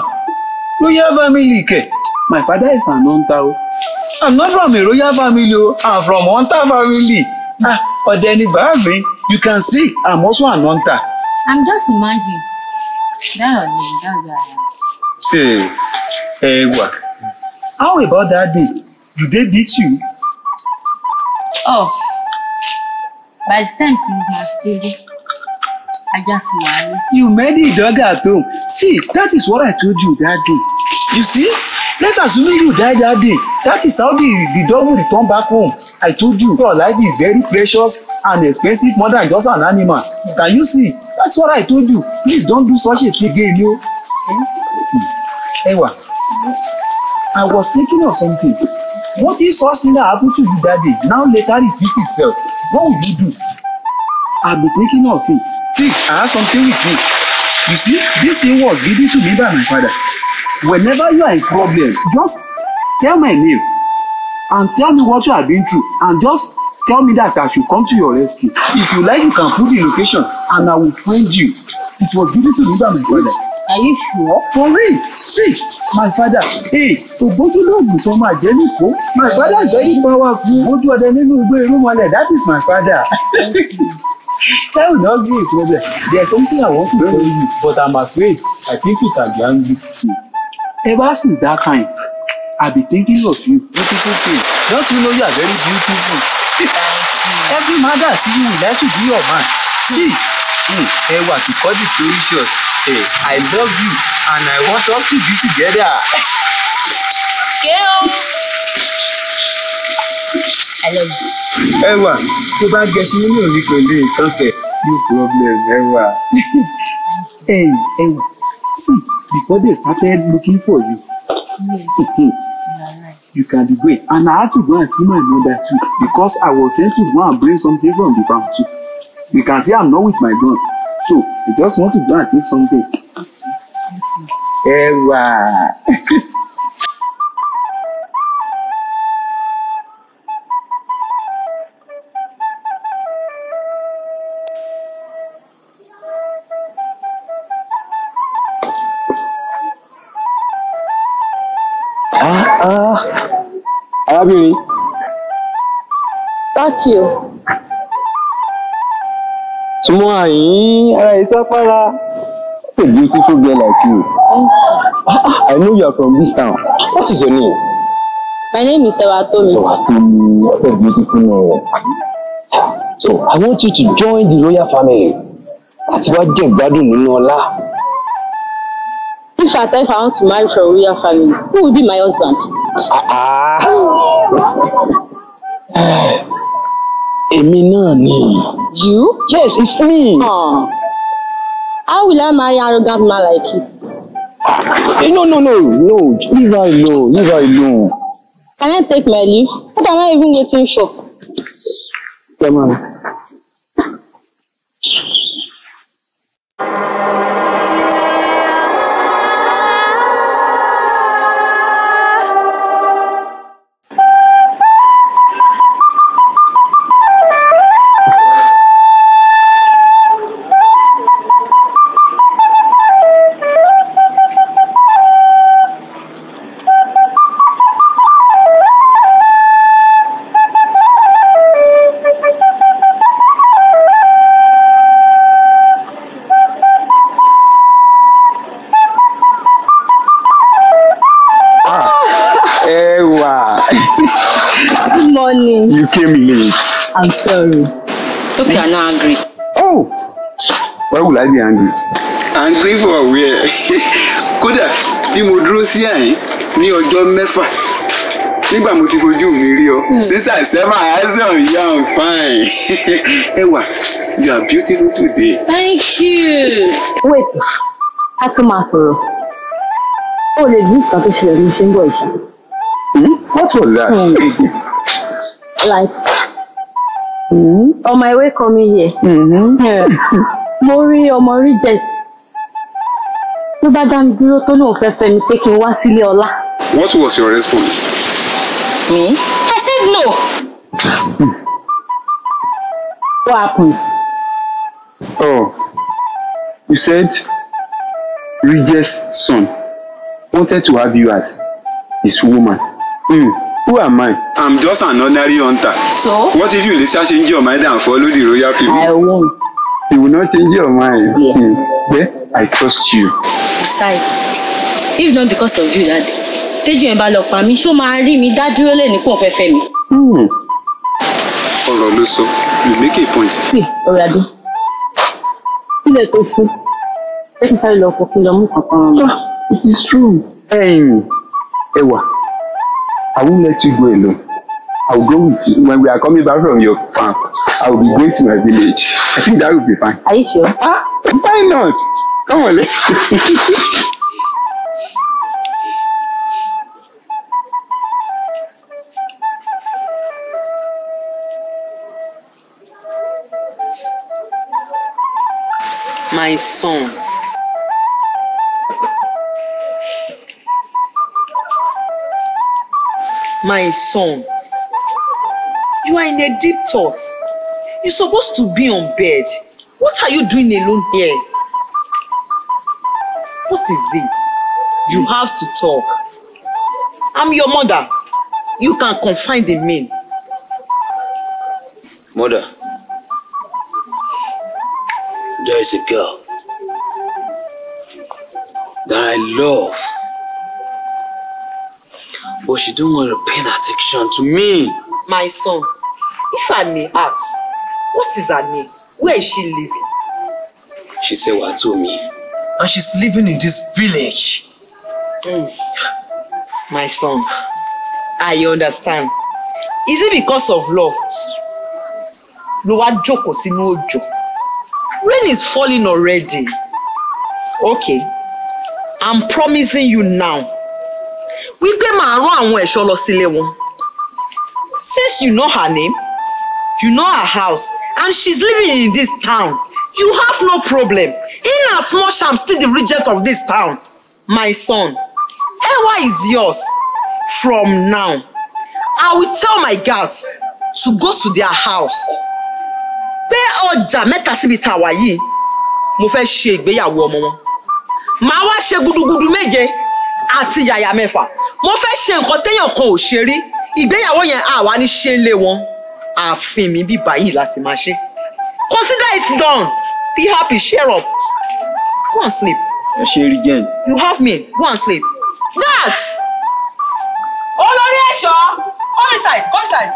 royal family ke. My father is an hunter. o. I'm not from a royal family. o. I'm from hunter family. Ah, ọ̀dẹ̀ ni bàá mi. You can see I'm also an hunter. I'm just. That your name, that's your name. Hey, Ewa. How about that day? Do they beat you? Oh, by the time máa délé, ajá ti wà ní. You made the dog at home. See, that is what I told you that day. You see? Let's assume you died that day. That is how the, the dog will return back home. I told you, your life is very precious and expensive more than just an animal. Can you see? That's what I told you. Please don't do such a thing again, you. Ewa, I was thinking of something. What if such thing that happened to you that day now later repeats itself? What will you do? I've been thinking of it. See, I have something with me. You see, this thing was given to me by my father. Whenever you are in problem, just tell my name and tell me what you have been through and just tell me that I should come to your rescue. If you like, you can put the location and I will find you. It was given to me by my father. Are you sure? For real, see, my father, hey, ògbójú lóògùn sọ máa jẹ́ nìkó. My father is very powerful. Ojú ọdẹ nínú igbó irú mọ́lẹ̀, that is my father. That will not be a problem. There's something I want to tell you, but I'm afraid I think you can be angry. Ever since that time, I've been thinking of you. Beautiful thing. Don't you know you are very beautiful? Every that see you would like to be your man. See, mm, Ewa, to cut the story short, eh, I love you and I want us to be together. Girl. I love you. Ewa, tó bá gẹṣin nínú mi pẹ̀lú ìkànsẹ̀, no problem, Ewa. [laughs] Hey, Ewa, see, before they started looking for you, [laughs] you can be great. And I had to go and see my mother too because I was sent to go and bring something from the farm too. You can see I'm not with my gun. So I just want to go and take something. Ewa. arábìnrin Thank you. Súnmọ́ àyín ara sápára a beautiful girl like you. I know you are from this town. What is your name. My name is Ewatomi. Ewatomi what a beautiful name. So I want you to join the royal family. Láti wá jẹ ìgbádùn nínú ọlá. If I tell if I want to marry from royal family, who will be my husband? [laughs] èmi náà ni. You? yes it's me. Oh. How will I marry an arrogant man like you? Eh, no no no no leave her alone leave her alone. Can I take my leave? What am I even waiting for? Come on. Sẹ́mà àìsàn yà ń fine [laughs] ẹwà you are beautiful today. Thank you. Wait, ká tún máa sọ̀rọ̀. O lè bí nǹkan tó ṣẹlẹ̀ ní ṣe ń bọ̀ ìṣá. What was that? Like, on my way coming here, [laughs] eh, mo rí ọmọ reject. Ló bá dá mi dúró tó lóun fẹ́ fẹ́ mi pé kí n wá sílé ọlá. what was your response. Me? I said no. What happened? Oh, you said Regis' son wanted to have you as his woman. Hmm. Who am I? i'm just an ordinary hunter. so. what if you later change your mind and follow the royal people. I won't. You will not change your mind. Yes. Hmm. Then I trust you. Aside, if not because of you that day, Téjú yẹn bá lọ pa mí, ṣó máa rí mi dá dúró fẹ́ mi. Ọ̀rọ̀ ló sọ you make a point. Sí, ọ̀rẹ́ Adé. Kílẹ̀ tó ṣú, kí n sáré lọ fọ kí n lọ mú kankan rán. It is true. Hey, Ewa, I won't let you go alone. I will go with you. When we are coming back from your farm, I will be going to my village. I think that will be fine. Are you sure? Ah, why not? Come on, let's [laughs] My son. My son. You are in a deep thought. You're supposed to be on bed. What are you doing alone here? What is it? You have to talk. I'm your mother. You can confide in me. Mother, there is a girl love, but she don't want to pay attention to me. My son, if I may ask, what is her name? Where is she living? She said what to me, and she's living in this village. Mm. My son, I understand. Is it because of love? Ló wá jókòó sínú òjò. Rain is falling already. Okay, I'm promising you now. Wípé màá rán àwọn ẹ̀ṣọ́ lọ sílé wọn. Since you know her name, you know her house, and she's living in this town, you have no problem. In as much I'm still the regent of this town, my son, Ewa is yours from now. I will tell my guards to go to their house. Pé ọjà mẹ́ta síbi tá a wà yìí, mo fẹ́ ṣe ìgbéyàwó ọmọ wọn. Màá wá ṣe gudugudu méje àti yàyà mẹ́fà. Mo fẹ́ ṣe nǹkan téèyàn kan ò ṣe rí. Ìgbéyàwó yẹn àwa ní ṣe ń lé wọn. Ààfin mi bí báyìí láti máa ṣe. Consider it done. Be happy, share up. Go and sleep. Ẹ ṣe rí jẹ́n. You have me. Go and sleep. That! Olórí ẹ̀ṣọ́! Come inside, come inside.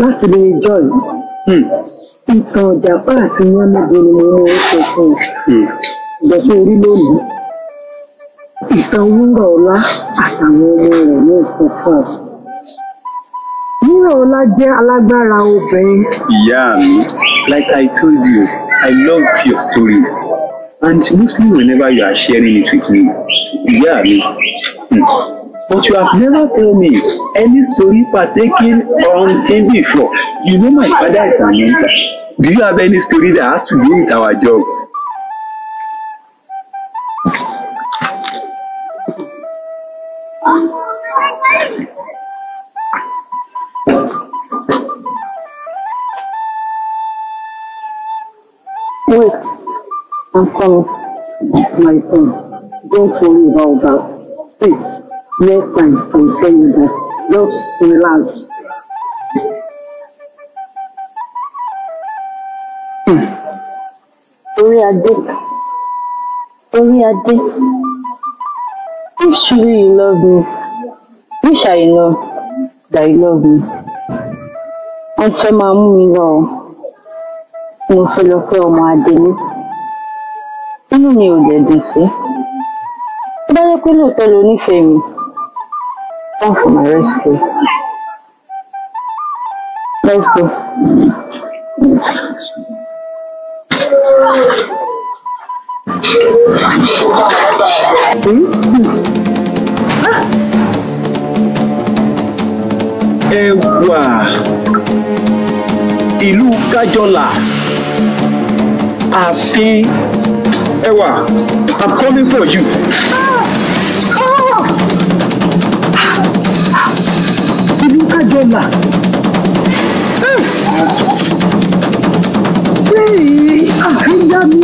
Láti lè jọ yìí ìtàn ìjàpá àti yánníbo ni mo mú ó sọ fún ọ ìjọ tó rí lónìí ìtàn wúrà ọlá àtàwọn ọmọ rẹ̀ ló sọ fún ọ wúrà ọlá jẹ́ alágbára obìnrin. Ìyá mi like i told you i love your stories. And mostly whenever you are sharing it with me ìyá mi hmm, but you have never tell me any story partaking on him before. You know my father is an mentor do you have any story that has to do with our job. wait i'm coming. My son don't worry about that. See time i'm you that just relax. orí adé orí adé if truly you love me wish I know that you love me wọ́n fẹ́ máa mú mi lọ ọ́ mo fẹ́ lọ fẹ́ ọmọ adélé inú mi ò dẹ̀ dùn sí tó bá yẹ pé lóòótọ́ come for my rescue let's go. ẹwà ìlú kájọlà ààfin ẹwà i'm coming for you. ìlú kájọlà bẹ́ẹ̀ àfíjà mi.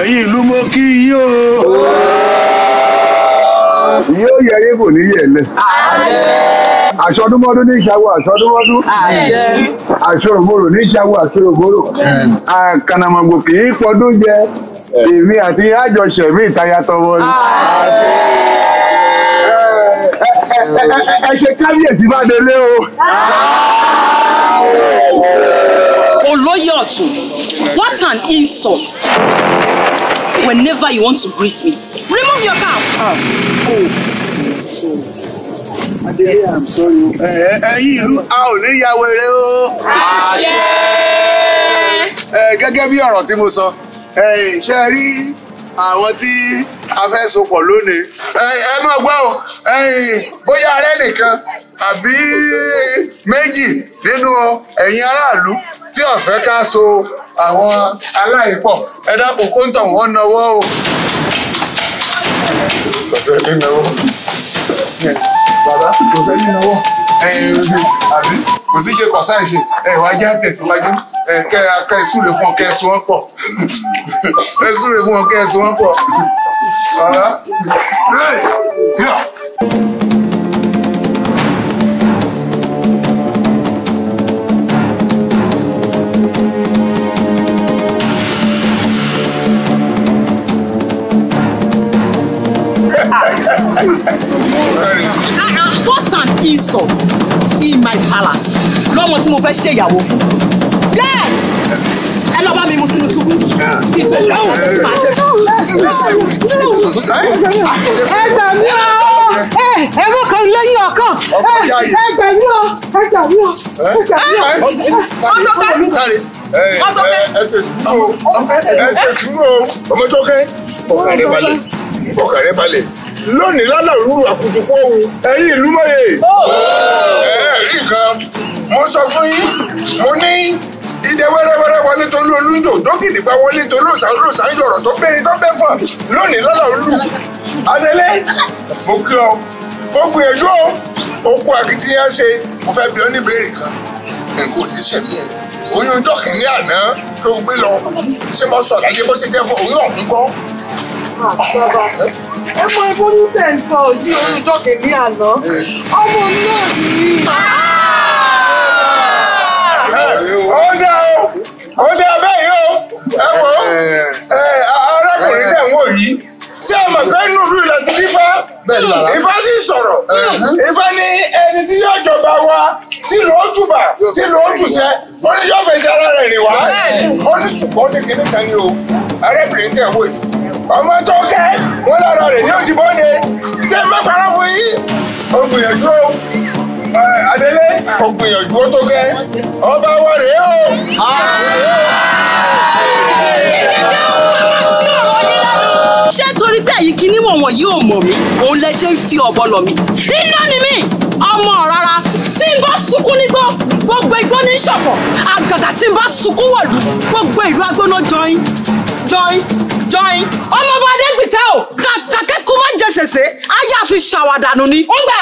ẹ̀yin ìlú mo kí yín o. yóò yẹrí kò ní yẹlẹ. aṣọdúnmọdún ní ìṣàwọ aṣọdúnmọdún. aṣọrògbòrò ní ìṣàwọ aṣọrògbòrò. àkànnàmọ̀gbò kì í pọdún jẹ èmi àti àjọṣe mi ìtayà tọwọ ni. ẹ ṣe kábíyèsí bá délé o. olóyè ọ̀tún what an insult whenever you want to greet me remove your cap. Adé, I'm sorry. Ẹ̀yin ìlú a ò ní ya wèrè o. Ẹ, gẹ́gẹ́ bí ọ̀rọ̀ tí mo sọ ṣe rí àwọn tí a fẹ́ sopọ̀ lónìí. Ẹ máa gbọ́ o. Bóyá arẹ́ nìkan àbí méjì nínú ẹ̀yin aráàlú tí ó fẹ́ ká so àwọn aláìpọ̀. Ẹ dákun kó ń tàn wọ́n náwó o. Kò sẹ́ni náwó bàbá kò sẹ́ni náwó ẹ̀yin ojú àbí kò sí ṣe kọ̀ọ̀sá ìṣe ẹ̀ wá já tẹ̀síwájú ẹ̀ kẹ́ kẹ́ ẹ súre fún ọ kẹ́ ẹ sun wọn pọ̀. Ẹ súre fún ọ kẹ́ ẹ sun wọn pọ̀. Bàbá ẹ̀ yà. What an insult in my palace. Lọ́mọ tí mo fẹ́ ṣe ìyàwó fún. yes! Ẹ lọ bá mi mu sínú túbú. Kí n tó dáhùn máa ṣe. ẹ gbà mí o. Ẹ mọ kan lẹ́yìn ọkàn ẹ gbà mí o. Ẹ gbà mí o. Ẹ gbà mí o. ẹ ṣe sùúrù o. Ẹ ṣe sùúrù o. Ọmọ tó kẹ́. Ọkàn rẹ balẹ̀. Ọkàn rẹ balẹ̀ lónìí lálẹ́ òru àkùtùkù ohun ẹ̀yin ìlú mọ̀ye. ẹ ẹ rí nǹkan mo sọ fún yín mo ní ìdè wẹ́rẹ́wẹ́rẹ́ wọlé tó lú olúńjò dókìdì bá wọlé tó lóòsàn lóòsàn yọ̀rọ̀ tó bẹ́ẹ̀ tó bẹ́ẹ̀ fún lónìí lálẹ́ òru. adélé mo kí ọ ó gbìyànjú o ó kó akitiyan ṣe mo fẹ́ bi ọ́ ní ìbéèrè kan nǹkan ò ní sẹ́mi ẹ̀ oyún ọjọ́ kìíní àná tó gbé lọ ṣé mo sọ láyé bó ṣe jẹ́ fún oyún ọ̀hún kọ́. ẹ mọ oyún tẹ̀ ń sọ yìí oyún ọjọ́ kìíní àná. Ọmọ náà ni. ó dá o. Ó dá bẹ́ẹ̀ yìí o. Ẹ wò ó ẹ, arákùnrin tẹ̀ ń wò yìí. Ṣé ẹ mọ̀ pé inú ìlú ilẹ̀ ti dífá sì sọ̀rọ̀. Ifá ní ẹni tí yóò jọba wa tí ló ń jùbà tí ló ń jùṣẹ́ ó ní yóò fèsì ara rẹ̀ rìn wá. Ó ní ṣùgbọ́n ní kíní kan ní o. Arábìnrin tẹ̀ wò yìí. Ọmọ tó kẹ́ wọ́n lára rẹ̀ ní òjì bóde. Ṣé má parọ́ fún yín? Ó gbìyànjú o. Adélé ó gbìyànjú ó tó kẹ́. Ọba wọ̀ rèé o. ṣé torí pé èyí kí níwọ̀n wọn yóò mọ̀ mí? Òun lẹ ṣe ń fi ọ̀bọ lọ mí. iná ni mí. Ọmọ rárá. Tí n bá sunkún nígbó gbogbo igbó ní ṣọ̀fọ̀ àgàgà tí n bá sunkún wọ̀lú gbogbo ìlú agbóná jọyìn jọyìn jọyìn ọmọọba adégbìtẹ́ o kàkà kẹ́kọ̀ọ́ má jẹ sèse ayé àfi ṣàwàdànù ni. ó ń gbà.